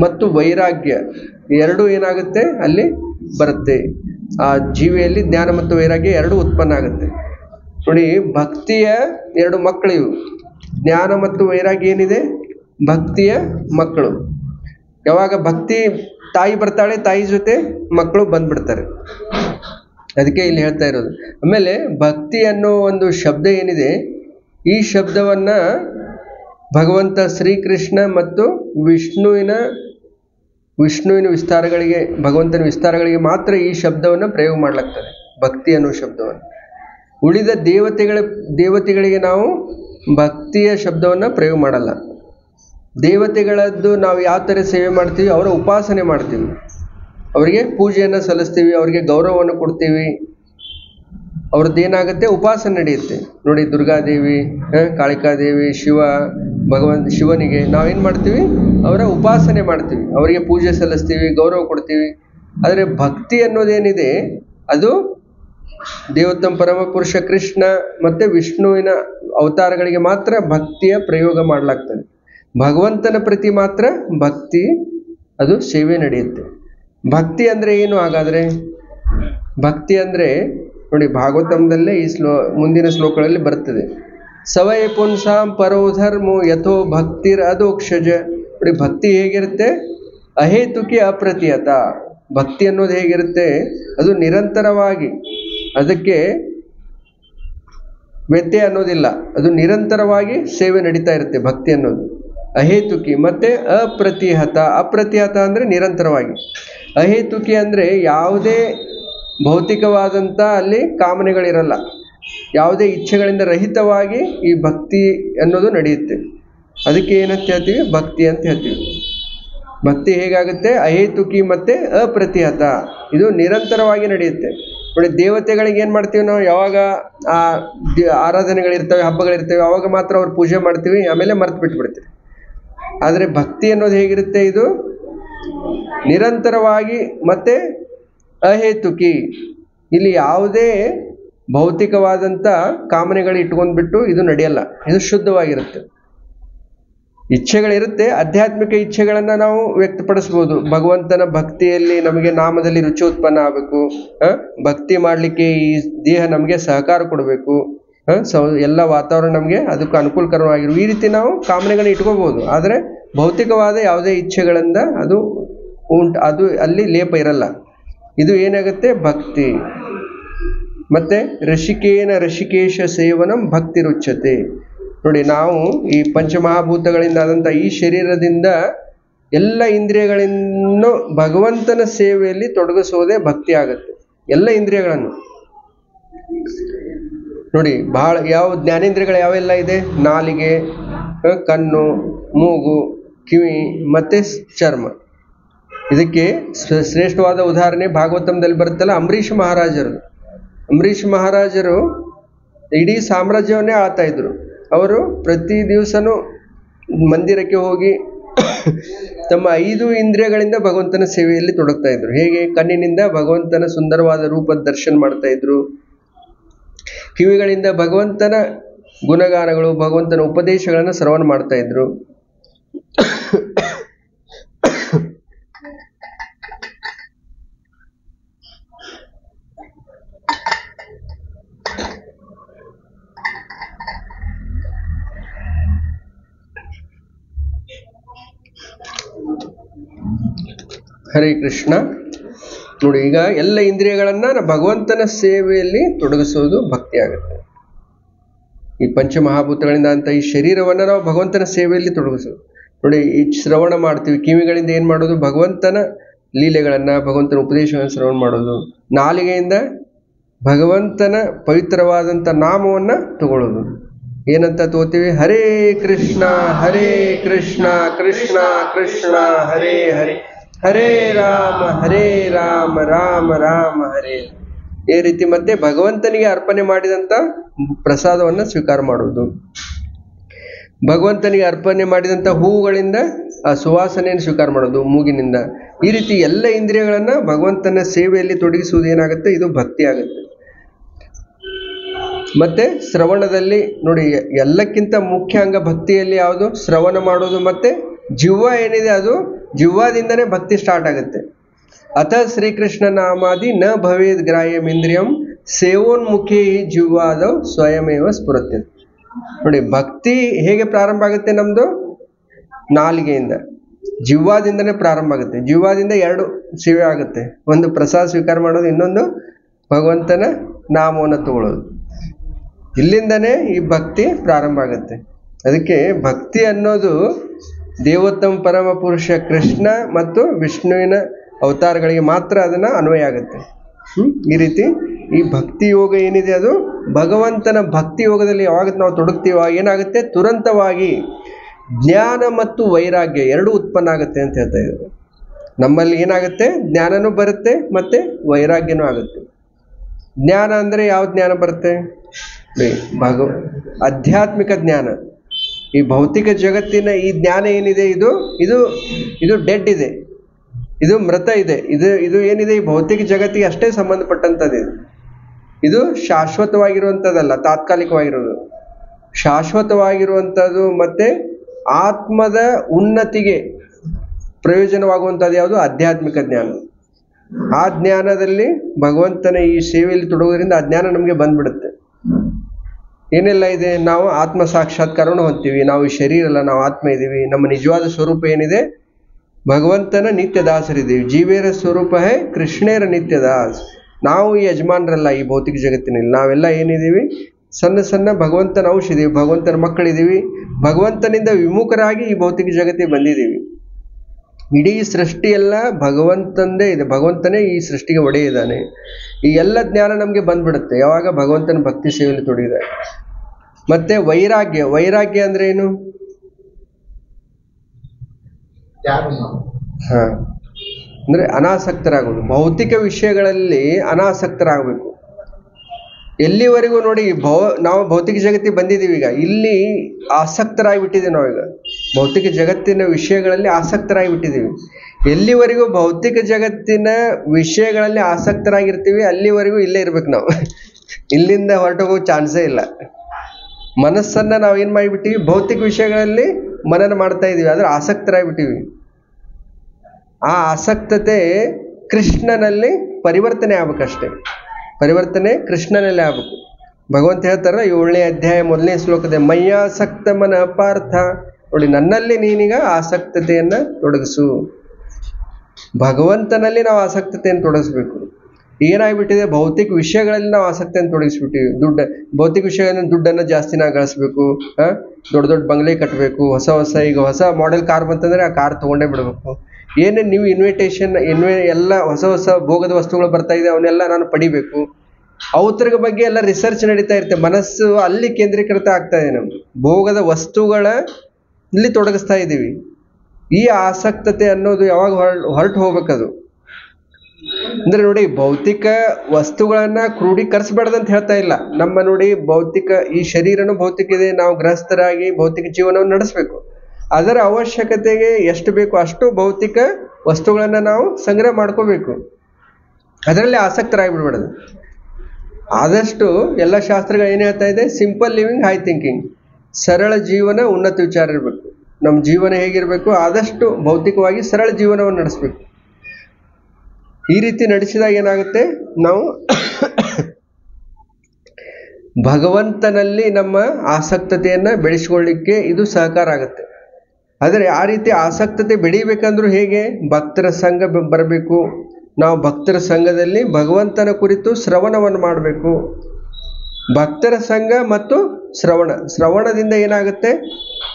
ಮತ್ತು ವೈರಾಗ್ಯ ಎರಡೂ ಏನಾಗುತ್ತೆ? ಅಲ್ಲಿ ಬರುತ್ತೆ. ಆ ಜೀವಿಯಲ್ಲಿ ಜ್ಞಾನ ಮತ್ತು ವೈರಾಗ್ಯ ಎರಡು ಉತ್ಪನ್ನ ಆಗುತ್ತೆ. ನೋಡಿ, ಭಕ್ತಿಯ ಎರಡು ಮಕ್ಕಳು ಇವು. ಜ್ಞಾನ ಮತ್ತು ವೈರಾಗ್ಯ ಏನಿದೆ? ಭಕ್ತಿಯ ಮಕ್ಕಳು. ಯಾವಾಗ ಭಕ್ತಿ ತಾಯಿ ಬರ್ತಾಳೆ, ತಾಯಿ ಜೊತೆ ಮಕ್ಕಳು ಬಂದ್ಬಿಡ್ತಾರೆ. ಅದಕ್ಕೆ ಇಲ್ಲಿ ಹೇಳ್ತಾ ಇರೋದು. ಆಮೇಲೆ ಭಕ್ತಿ ಅನ್ನೋ ಒಂದು ಶಬ್ದ ಏನಿದೆ? ಈ ಶಬ್ದವನ್ನ ಭಗವಂತ ಶ್ರೀಕೃಷ್ಣ ಮತ್ತು ವಿಷ್ಣುವಿನ ವಿಷ್ಣುವಿನ ವಿಸ್ತಾರಗಳಿಗೆ, ಭಗವಂತನ ವಿಸ್ತಾರಗಳಿಗೆ ಮಾತ್ರ ಈ ಶಬ್ದವನ್ನು ಪ್ರಯೋಗ ಮಾಡಲಾಗ್ತದೆ. ಭಕ್ತಿ ಅನ್ನೋ ಶಬ್ದವನ್ನು. ಉಳಿದ ದೇವತೆಗಳ, ದೇವತೆಗಳಿಗೆ ನಾವು ಭಕ್ತಿಯ ಶಬ್ದವನ್ನು ಪ್ರಯೋಗ ಮಾಡಲ್ಲ. ದೇವತೆಗಳದ್ದು ನಾವು ಯಾವ ಥರ ಸೇವೆ ಮಾಡ್ತೀವಿ, ಅವರ ಉಪಾಸನೆ ಮಾಡ್ತೀವಿ. ಅವರಿಗೆ ಪೂಜೆಯನ್ನು ಸಲ್ಲಿಸ್ತೀವಿ, ಅವರಿಗೆ ಗೌರವವನ್ನು ಕೊಡ್ತೀವಿ. ಅವ್ರದ್ದು ಏನಾಗುತ್ತೆ ಉಪಾಸನೆ ನಡೆಯುತ್ತೆ. ನೋಡಿ ದುರ್ಗಾದೇವಿ ಕಾಳಿಕಾದೇವಿ, ಶಿವ, ಭಗವಂತ, ಶಿವನಿಗೆ ನಾವೇನು ಮಾಡ್ತೀವಿ? ಅವರ ಉಪಾಸನೆ ಮಾಡ್ತೀವಿ. ಅವರಿಗೆ ಪೂಜೆ ಸಲ್ಲಿಸ್ತೀವಿ, ಗೌರವ ಕೊಡ್ತೀವಿ. ಆದರೆ ಭಕ್ತಿ ಅನ್ನೋದೇನಿದೆ? ಅದು ದೇವೋತ್ತಮ ಪರಮಪುರುಷ ಕೃಷ್ಣ ಮತ್ತು ವಿಷ್ಣುವಿನ ಅವತಾರಗಳಿಗೆ ಮಾತ್ರ ಭಕ್ತಿಯ ಪ್ರಯೋಗ ಮಾಡಲಾಗ್ತದೆ. ಭಗವಂತನ ಪ್ರತಿ ಮಾತ್ರ ಭಕ್ತಿ, ಅದು ಸೇವೆ ನಡೆಯುತ್ತೆ. ಭಕ್ತಿ ಅಂದರೆ ಏನು ಹಾಗಾದರೆ? ಭಕ್ತಿ ಅಂದರೆ ಭಾಗವತಂದಲ್ಲೇ ಈ ಶ್ಲೋ, ಮುಂದಿನ ಶ್ಲೋಕಗಳಲ್ಲಿ ಬರ್ತದೆ. ಸವಯ ಪುಂಸಾಂ ಪರೋ ಧರ್ಮೋ ಯಥೋ ಭಕ್ತಿರ್ ಅದೋಕ್ಷಜ ನೋಡಿ, ಭಕ್ತಿ ಹೇಗಿರುತ್ತೆ? ಅಹೇತುಕಿ ಅಪ್ರತಿಯತ. ಭಕ್ತಿ ಅನ್ನೋದು ಹೇಗಿರುತ್ತೆ? ಅದು ನಿರಂತರವಾಗಿ. ಅದಕ್ಕೆ ವ್ಯತ್ಯಯ ಅನ್ನೋದಿಲ್ಲ. ಅದು ನಿರಂತರವಾಗಿ ಸೇವೆ ನಡೀತಾ ಇರುತ್ತೆ ಭಕ್ತಿ ಅನ್ನೋದು. ಅಹೇತುಕಿ, ಮತ್ತೆ ಅಪ್ರತಿಹತ. ಅಪ್ರತಿಹತ ಅಂದರೆ ನಿರಂತರವಾಗಿ. ಅಹೇತುಕಿ ಅಂದರೆ ಯಾವುದೇ ಭೌತಿಕವಾದಂಥ ಅಲ್ಲಿ ಕಾಮನೆಗಳಿರಲ್ಲ. ಯಾವುದೇ ಇಚ್ಛೆಗಳಿಂದ ರಹಿತವಾಗಿ ಈ ಭಕ್ತಿ ಅನ್ನೋದು ನಡೆಯುತ್ತೆ. ಅದಕ್ಕೆ ಏನಂತ ಹೇಳ್ತೀವಿ? ಭಕ್ತಿ ಅಂತ ಹೇಳ್ತೀವಿ. ಭಕ್ತಿ ಹೇಗಾಗುತ್ತೆ? ಅಹೇತುಕಿ ಮತ್ತೆ ಅಪ್ರತಿಹತ. ಇದು ನಿರಂತರವಾಗಿ ನಡೆಯುತ್ತೆ. ನೋಡಿ, ದೇವತೆಗಳಿಗೆ ಏನು ಮಾಡ್ತೀವಿ ನಾವು? ಯಾವಾಗ ಆ ಆರಾಧನೆಗಳಿರ್ತವೆ, ಹಬ್ಬಗಳಿರ್ತವೆ, ಅವಾಗ ಮಾತ್ರ ಅವ್ರು ಪೂಜೆ ಮಾಡ್ತೀವಿ, ಆಮೇಲೆ ಮರ್ತು ಬಿಟ್ಬಿಡ್ತೀವಿ. ಆದರೆ ಭಕ್ತಿ ಅನ್ನೋದು ಹೇಗಿರುತ್ತೆ ಇದು? ನಿರಂತರವಾಗಿ ಮತ್ತೆ ಅಹೇತುಕಿ. ಇಲ್ಲಿ ಯಾವುದೇ ಭೌತಿಕವಾದಂಥ ಕಾಮನೆಗಳು ಇಟ್ಕೊಂಡ್ಬಿಟ್ಟು ಇದು ನಡೆಯಲ್ಲ. ಇದು ಶುದ್ಧವಾಗಿರುತ್ತೆ. ಇಚ್ಛೆಗಳಿರುತ್ತೆ. ಆಧ್ಯಾತ್ಮಿಕ ಇಚ್ಛೆಗಳನ್ನು ನಾವು ವ್ಯಕ್ತಪಡಿಸ್ಬೋದು. ಭಗವಂತನ ಭಕ್ತಿಯಲ್ಲಿ ನಮಗೆ ನಾಮದಲ್ಲಿ ರುಚಿ ಉತ್ಪನ್ನ ಆಗಬೇಕು. ಭಕ್ತಿ ಮಾಡಲಿಕ್ಕೆ ಈ ದೇಹ ನಮಗೆ ಸಹಕಾರ ಕೊಡಬೇಕು. ಸೌ, ಎಲ್ಲ ವಾತಾವರಣ ನಮಗೆ ಅದಕ್ಕೆ ಅನುಕೂಲಕರವಾಗಿರು ಈ ರೀತಿ ನಾವು ಕಾಮನೆಗಳನ್ನ ಇಟ್ಕೋಬೋದು. ಆದರೆ ಭೌತಿಕವಾದ ಯಾವುದೇ ಇಚ್ಛೆಗಳಿಂದ ಅದು ಉಂಟು, ಅದು ಅಲ್ಲಿ ಲೇಪ ಇರಲ್ಲ. ಇದು ಏನಾಗುತ್ತೆ? ಭಕ್ತಿ. ಮತ್ತೆ ರಸಿಕೇನ ರಸಿಕೇಶ ಸೇವನಂ ಭಕ್ತಿ ರುಚ್ಯತೆ. ನೋಡಿ, ನಾವು ಈ ಪಂಚಮಹಾಭೂತಗಳಿಂದ ಆದಂಥ ಈ ಶರೀರದಿಂದ ಎಲ್ಲ ಇಂದ್ರಿಯಗಳನ್ನು ಭಗವಂತನ ಸೇವೆಯಲ್ಲಿ ತೊಡಗಿಸೋದೇ ಭಕ್ತಿ ಆಗುತ್ತೆ. ಎಲ್ಲ ಇಂದ್ರಿಯಗಳನ್ನು. ನೋಡಿ, ಬಹಳ ಯಾವ ಜ್ಞಾನೇಂದ್ರಿಯಗಳು ಯಾವೆಲ್ಲ ಇದೆ? ನಾಲಿಗೆ ಕಣ್ಣು, ಮೂಗು, ಕಿವಿ, ಮತ್ತೆ ಚರ್ಮ. ಇದಕ್ಕೆ ಶ್ರೇಷ್ಠವಾದ ಉದಾಹರಣೆ ಭಾಗವತಂದಲ್ಲಿ ಬರುತ್ತಲ್ಲ ಅಂಬರೀಷ್ ಮಹಾರಾಜರು. ಅಂಬರೀಷ್ ಮಹಾರಾಜರು ಇಡೀ ಸಾಮ್ರಾಜ್ಯವನ್ನೇ ಆಳ್ತಾ ಇದ್ರು. ಅವರು ಪ್ರತಿ ದಿವಸನೂ ಮಂದಿರಕ್ಕೆ ಹೋಗಿ ತಮ್ಮ ಐದು ಇಂದ್ರಿಯಗಳಿಂದ ಭಗವಂತನ ಸೇವೆಯಲ್ಲಿ ತೊಡಗ್ತಾ ಇದ್ರು. ಹೇಗೆ? ಕಣ್ಣಿನಿಂದ ಭಗವಂತನ ಸುಂದರವಾದ ರೂಪದ ದರ್ಶನ ಮಾಡ್ತಾ ಇದ್ರು. ಕಿವಿಗಳಿಂದ ಭಗವಂತನ ಗುಣಗಾನಗಳು, ಭಗವಂತನ ಉಪದೇಶಗಳನ್ನು ಶ್ರವಣ ಮಾಡ್ತಾ ಇದ್ರು. ಹರೇ ಕೃಷ್ಣ. ನೋಡಿ, ಈಗ ಎಲ್ಲ ಇಂದ್ರಿಯಗಳನ್ನ ಭಗವಂತನ ಸೇವೆಯಲ್ಲಿ ತೊಡಗಿಸೋದು ಭಕ್ತಿ ಆಗುತ್ತೆ ಈ ಪಂಚಮಹಾಭೂತಗಳಿಂದ ಅಂತ ಈ ಶರೀರವನ್ನ ನಾವು ಭಗವಂತನ ಸೇವೆಯಲ್ಲಿ ತೊಡಗಿಸೋದು. ನೋಡಿ, ಈ ಶ್ರವಣ ಮಾಡ್ತೀವಿ. ಕಿವಿಗಳಿಂದ ಏನು ಮಾಡೋದು? ಭಗವಂತನ ಲೀಲೆಗಳನ್ನು, ಭಗವಂತನ ಉಪದೇಶವನ್ನು ಶ್ರವಣ ಮಾಡೋದು. ನಾಲಿಗೆಯಿಂದ ಭಗವಂತನ ಪವಿತ್ರವಾದಂಥ ನಾಮವನ್ನ ತಗೊಳ್ಳೋದು. ಏನಂತ ತಗೋತೀವಿ? ಹರೇ ಕೃಷ್ಣ ಹರೇ ಕೃಷ್ಣ ಕೃಷ್ಣ ಕೃಷ್ಣ, ಹರೇ ಹರಿ. ಹರೇ ರಾಮ ಹರೇ ರಾಮ ರಾಮ ರಾಮ, ಹರೇ. ಈ ರೀತಿ ಮತ್ತೆ ಭಗವಂತನಿಗೆ ಅರ್ಪಣೆ ಮಾಡಿದಂಥ ಪ್ರಸಾದವನ್ನು ಸ್ವೀಕಾರ ಮಾಡುವುದು ಭಗವಂತನಿಗೆ ಅರ್ಪಣೆ ಮಾಡಿದಂಥ ಹೂವುಗಳಿಂದ ಆ ಸುವಾಸನೆಯನ್ನು ಸ್ವೀಕಾರ ಮಾಡೋದು, ಮೂಗಿನಿಂದ. ಈ ರೀತಿ ಎಲ್ಲ ಇಂದ್ರಿಯಗಳನ್ನು ಭಗವಂತನ ಸೇವೆಯಲ್ಲಿ ತೊಡಗಿಸುವುದು ಏನಾಗುತ್ತೆ? ಇದು ಭಕ್ತಿ ಆಗುತ್ತೆ. ಮತ್ತೆ ಶ್ರವಣದಲ್ಲಿ ನೋಡಿ, ಎಲ್ಲಕ್ಕಿಂತ ಮುಖ್ಯ ಅಂಗ ಭಕ್ತಿಯಲ್ಲಿ ಯಾವುದು? ಶ್ರವಣ ಮಾಡೋದು ಮತ್ತೆ ಜಿವ್ವ ಏನಿದೆ ಅದು? ಜಿವ್ವಾದಿಂದನೇ ಭಕ್ತಿ ಸ್ಟಾರ್ಟ್ ಆಗುತ್ತೆ. ಅಥ ಶ್ರೀಕೃಷ್ಣ ನಾಮಾದಿ ನ ಭವೇದ್ ಗ್ರಾಹ್ಯಂ ಇಂದ್ರಿಯಂ ಸೇವೋನ್ಮುಖಿ ಜಿವ್ವಾದವು ಸ್ವಯಮೇವ ಸ್ಫುರತ್ಯತೆ. ನೋಡಿ, ಭಕ್ತಿ ಹೇಗೆ ಪ್ರಾರಂಭ ಆಗುತ್ತೆ ನಮ್ದು? ನಾಲಿಗೆಯಿಂದ. ಜೀವಾದಿಂದನೇ ಪ್ರಾರಂಭ ಆಗುತ್ತೆ. ಜೀವಾದಿಂದ ಎರಡು ಸೇವೆ ಆಗುತ್ತೆ. ಒಂದು ಪ್ರಸಾದ ಸ್ವೀಕಾರ ಮಾಡೋದು, ಇನ್ನೊಂದು ಭಗವಂತನ ನಾಮವನ್ನು ತಗೊಳ್ಳೋದು. ಇಲ್ಲಿಂದನೇ ಈ ಭಕ್ತಿ ಪ್ರಾರಂಭ ಆಗುತ್ತೆ. ಅದಕ್ಕೆ ಭಕ್ತಿ ಅನ್ನೋದು ದೇವೋತ್ತಮ ಪರಮ ಪುರುಷ ಕೃಷ್ಣ ಮತ್ತು ವಿಷ್ಣುವಿನ ಅವತಾರಗಳಿಗೆ ಮಾತ್ರ ಅದನ್ನು ಅನ್ವಯ ಆಗುತ್ತೆ. ಈ ರೀತಿ ಈ ಭಕ್ತಿ ಯೋಗ ಏನಿದೆ ಅದು? ಭಗವಂತನ ಭಕ್ತಿ ಯೋಗದಲ್ಲಿ ಯಾವಾಗ ನಾವು ತೊಡಗ್ತೀವೋ, ಏನಾಗುತ್ತೆ? ತುರಂತವಾಗಿ ಜ್ಞಾನ ಮತ್ತು ವೈರಾಗ್ಯ ಎರಡೂ ಉತ್ಪನ್ನ ಆಗುತ್ತೆ ಅಂತ ಹೇಳ್ತಾ ಇದ್ದಾರೆ. ನಮ್ಮಲ್ಲಿ ಏನಾಗುತ್ತೆ? ಜ್ಞಾನನೂ ಬರುತ್ತೆ ಮತ್ತೆ ವೈರಾಗ್ಯನೂ ಆಗುತ್ತೆ. ಜ್ಞಾನ ಅಂದರೆ ಯಾವ ಜ್ಞಾನ ಬರುತ್ತೆ? ಭಗವ, ಆಧ್ಯಾತ್ಮಿಕ ಜ್ಞಾನ. ಈ ಭೌತಿಕ ಜಗತ್ತಿನ ಈ ಜ್ಞಾನ ಏನಿದೆ ಇದು? ಇದು ಇದು ಡೆಡ್ ಇದೆ. ಇದು ಮೃತ ಇದೆ. ಇದು ಇದು ಏನಿದೆ? ಈ ಭೌತಿಕ ಜಗತ್ತಿಗೆ ಅಷ್ಟೇ ಸಂಬಂಧಪಟ್ಟಂಥದ್ದು ಇದು ಇದು ಶಾಶ್ವತವಾಗಿರುವಂಥದ್ದಲ್ಲ ತಾತ್ಕಾಲಿಕವಾಗಿರೋದು. ಶಾಶ್ವತವಾಗಿರುವಂಥದ್ದು ಮತ್ತೆ ಆತ್ಮದ ಉನ್ನತಿಗೆ ಪ್ರಯೋಜನವಾಗುವಂಥದ್ದು ಯಾವುದು? ಆಧ್ಯಾತ್ಮಿಕ ಜ್ಞಾನ. ಆ ಜ್ಞಾನದಲ್ಲಿ ಭಗವಂತನ ಈ ಸೇವೆಯಲ್ಲಿ ತೊಡಗೋದ್ರಿಂದ ಆ ಜ್ಞಾನ ನಮಗೆ ಬಂದ್ಬಿಡುತ್ತೆ. ಏನೆಲ್ಲ ಇದೆ? ನಾವು ಆತ್ಮ ಸಾಕ್ಷಾತ್ಕಾರವನ್ನು ಹೊಂತೀವಿ ನಾವು ಶರೀರ ಅಲ್ಲ, ನಾವು ಆತ್ಮ ಇದ್ದೀವಿ. ನಮ್ಮ ನಿಜವಾದ ಸ್ವರೂಪ ಏನಿದೆ? ಭಗವಂತನ ನಿತ್ಯ ದಾಸರಿದ್ದೀವಿ ಜೀವೇರ ಸ್ವರೂಪ ಹೇ ಕೃಷ್ಣೇರ ನಿತ್ಯ ದಾಸ್ ನಾವು ಈ ಯಜಮಾನರಲ್ಲ ಈ ಭೌತಿಕ ಜಗತ್ತಿನಲ್ಲಿ ನಾವೆಲ್ಲ ಏನಿದ್ದೀವಿ? ಸಣ್ಣ ಸಣ್ಣ ಭಗವಂತನ ಅಂಶ ಇದೀವಿ ಭಗವಂತನ ಮಕ್ಕಳಿದ್ದೀವಿ. ಭಗವಂತನಿಂದ ವಿಮುಖರಾಗಿ ಈ ಭೌತಿಕ ಜಗತ್ತಿಗೆ ಬಂದಿದ್ದೀವಿ. ಇಡೀ ಸೃಷ್ಟಿಯೆಲ್ಲ ಭಗವಂತಂದೇ ಇದೆ. ಭಗವಂತನೇ ಈ ಸೃಷ್ಟಿಗೆ ಒಡೆಯಿದ್ದಾನೆ ಈ ಎಲ್ಲ ಜ್ಞಾನ ನಮಗೆ ಬಂದ್ಬಿಡುತ್ತೆ. ಯಾವಾಗ ಭಗವಂತನ ಭಕ್ತಿ ಸೇವೆಯಲ್ಲಿ ತೊಡಗಿದೆ. ಮತ್ತೆ ವೈರಾಗ್ಯ. ವೈರಾಗ್ಯ ಅಂದ್ರೆ ಏನು? ಹಾ. ಅಂದರೆ ಅನಾಸಕ್ತರಾಗೋದು ಭೌತಿಕ ವಿಷಯಗಳಲ್ಲಿ ಅನಾಸಕ್ತರಾಗಬೇಕು. ಎಲ್ಲಿವರೆಗೂ ನೋಡಿ ಭೌ, ನಾವು ಭೌತಿಕ ಜಗತ್ತಿಗೆ ಬಂದಿದ್ದೀವಿ ಈಗ. ಇಲ್ಲಿ ಆಸಕ್ತರಾಗಿ ಬಿಟ್ಟಿದ್ದೀವಿ ನಾವೀಗ. ಭೌತಿಕ ಜಗತ್ತಿನ ವಿಷಯಗಳಲ್ಲಿ ಆಸಕ್ತರಾಗಿ ಬಿಟ್ಟಿದ್ದೀವಿ ಎಲ್ಲಿವರೆಗೂ ಭೌತಿಕ ಜಗತ್ತಿನ ವಿಷಯಗಳಲ್ಲಿ ಆಸಕ್ತರಾಗಿರ್ತೀವಿ, ಅಲ್ಲಿವರೆಗೂ ಇಲ್ಲೇ ಇರ್ಬೇಕು ನಾವು. ಇಲ್ಲಿಂದ ಹೊರಟೋಗೋ ಚಾನ್ಸೇ ಇಲ್ಲ. ಮನಸ್ಸನ್ನು ನಾವು ಏನು ಮಾಡಿಬಿಟ್ಟಿವಿ? ಭೌತಿಕ ವಿಷಯಗಳಲ್ಲಿ ಮನನ ಮಾಡ್ತಾ ಇದ್ದೀವಿ. ಆದರೆ ಆಸಕ್ತರಾಗಿಬಿಟ್ಟಿವಿ. ಆ ಆಸಕ್ತತೆ ಕೃಷ್ಣನಲ್ಲಿ ಪರಿವರ್ತನೆ ಆಗ್ಬೇಕಷ್ಟೆ. ಪರಿವರ್ತನೆ ಕೃಷ್ಣನಲ್ಲೇ ಆಗ್ಬೇಕು. ಭಗವಂತ ಹೇಳ್ತಾರ ಏಳನೇ ಅಧ್ಯಾಯ ಮೊದಲನೇ ಶ್ಲೋಕದ ಮಯ್ಯಾಸಕ್ತ ಮನ ಪಾರ್ಥ. ನೋಡಿ, ನನ್ನಲ್ಲಿ ನೀನೀಗ ಆಸಕ್ತತೆಯನ್ನು ತೊಡಗಿಸು. ಭಗವಂತನಲ್ಲಿ ನಾವು ಆಸಕ್ತತೆಯನ್ನು ತೊಡಗಿಸ್ಬೇಕು. ಏನಾಗ್ಬಿಟ್ಟಿದೆ? ಭೌತಿಕ ವಿಷಯಗಳಲ್ಲಿ ನಾವು ಆಸಕ್ತಿಯನ್ನು ತೊಡಗಿಸ್ಬಿಟ್ಟಿವಿ. ದುಡ್ಡು, ಭೌತಿಕ ವಿಷಯಗಳನ್ನು ದುಡ್ಡನ್ನು ಜಾಸ್ತಿ ನಾವು ಗಳಿಸ್ಬೇಕು ದೊಡ್ಡ ದೊಡ್ಡ ಬಂಗ್ಲೆ ಕಟ್ಟಬೇಕು ಹೊಸ ಹೊಸ ಈಗ ಹೊಸ ಮಾಡೆಲ್ ಕಾರ್ ಬಂತಂದರೆ ಆ ಕಾರ್ ತೊಗೊಂಡೇ ಬಿಡಬೇಕು. ಏನೇ ನೀವು ಇನ್ವಿಟೇಷನ್ ಇನ್ವೆ ಎಲ್ಲ ಹೊಸ ಹೊಸ ಭೋಗದ ವಸ್ತುಗಳು ಬರ್ತಾ ಇದೆ, ಅವನ್ನೆಲ್ಲ ನಾನು ಪಡಿಬೇಕು. ಅವತರ ಬಗ್ಗೆ ಎಲ್ಲ ರಿಸರ್ಚ್ ನಡೀತಾ ಇರುತ್ತೆ. ಮನಸ್ಸು ಅಲ್ಲಿ ಕೇಂದ್ರೀಕೃತ ಆಗ್ತಾ ಇದೆ ನಮ್ದು. ಭೋಗದ ವಸ್ತುಗಳ ಇಲ್ಲಿ ತೊಡಗಿಸ್ತಾ ಇದ್ದೀವಿ ಈ ಆಸಕ್ತತೆ ಅನ್ನೋದು ಯಾವಾಗ ಹೊರ ಹೊರಟು ಹೋಗ್ಬೇಕದು? ಅಂದ್ರೆ ನೋಡಿ, ಭೌತಿಕ ವಸ್ತುಗಳನ್ನ ಕ್ರೋಢೀಕರಿಸಬಾರ್ದು ಅಂತ ಹೇಳ್ತಾ ಇಲ್ಲ. ನಮ್ಮ ನೋಡಿ ಭೌತಿಕ, ಈ ಶರೀರನು ಭೌತಿಕ ಇದೆ, ನಾವು ಗೃಹಸ್ಥರಾಗಿ ಭೌತಿಕ ಜೀವನವನ್ನು ನಡೆಸಬೇಕು. ಅದರ ಅವಶ್ಯಕತೆಗೆ ಎಷ್ಟು ಬೇಕು ಅಷ್ಟು ಭೌತಿಕ ವಸ್ತುಗಳನ್ನ ನಾವು ಸಂಗ್ರಹ ಮಾಡ್ಕೋಬೇಕು. ಅದರಲ್ಲಿ ಆಸಕ್ತರಾಗಿಬಿಡ್ಬಾರ್ದು ಆದಷ್ಟು ಎಲ್ಲ ಶಾಸ್ತ್ರಗಳು ಏನು ಹೇಳ್ತಾ ಇದೆ? ಸಿಂಪಲ್ ಲಿವಿಂಗ್ ಹೈ ಥಿಂಕಿಂಗ್ ಸರಳ ಜೀವನ, ಉನ್ನತ ವಿಚಾರ ಇರಬೇಕು. ನಮ್ಮ ಜೀವನ ಹೇಗಿರಬೇಕು? ಆದಷ್ಟು ಭೌತಿಕವಾಗಿ ಸರಳ ಜೀವನವನ್ನು ನಡೆಸಬೇಕು. ಈ ರೀತಿ ನಡೆಸಿದಾಗ ಏನಾಗುತ್ತೆ? ನಾವು ಭಗವಂತನಲ್ಲಿ ನಮ್ಮ ಆಸಕ್ತತೆಯನ್ನು ಬೆಳೆಸ್ಕೊಳ್ಳಿಕ್ಕೆ ಇದು ಸಹಕಾರ ಆಗುತ್ತೆ. ಆದರೆ ಆ ರೀತಿ ಆಸಕ್ತತೆ ಬೆಳೀಬೇಕಂದ್ರೂ ಹೇಗೆ? ಭಕ್ತರ ಸಂಘ ಬರಬೇಕು. ನಾವು ಭಕ್ತರ ಸಂಘದಲ್ಲಿ ಭಗವಂತನ ಕುರಿತು ಶ್ರವಣವನ್ನು ಮಾಡಬೇಕು. ಭಕ್ತರ ಸಂಘ ಮತ್ತು ಶ್ರವಣ. ಶ್ರವಣದಿಂದ ಏನಾಗುತ್ತೆ?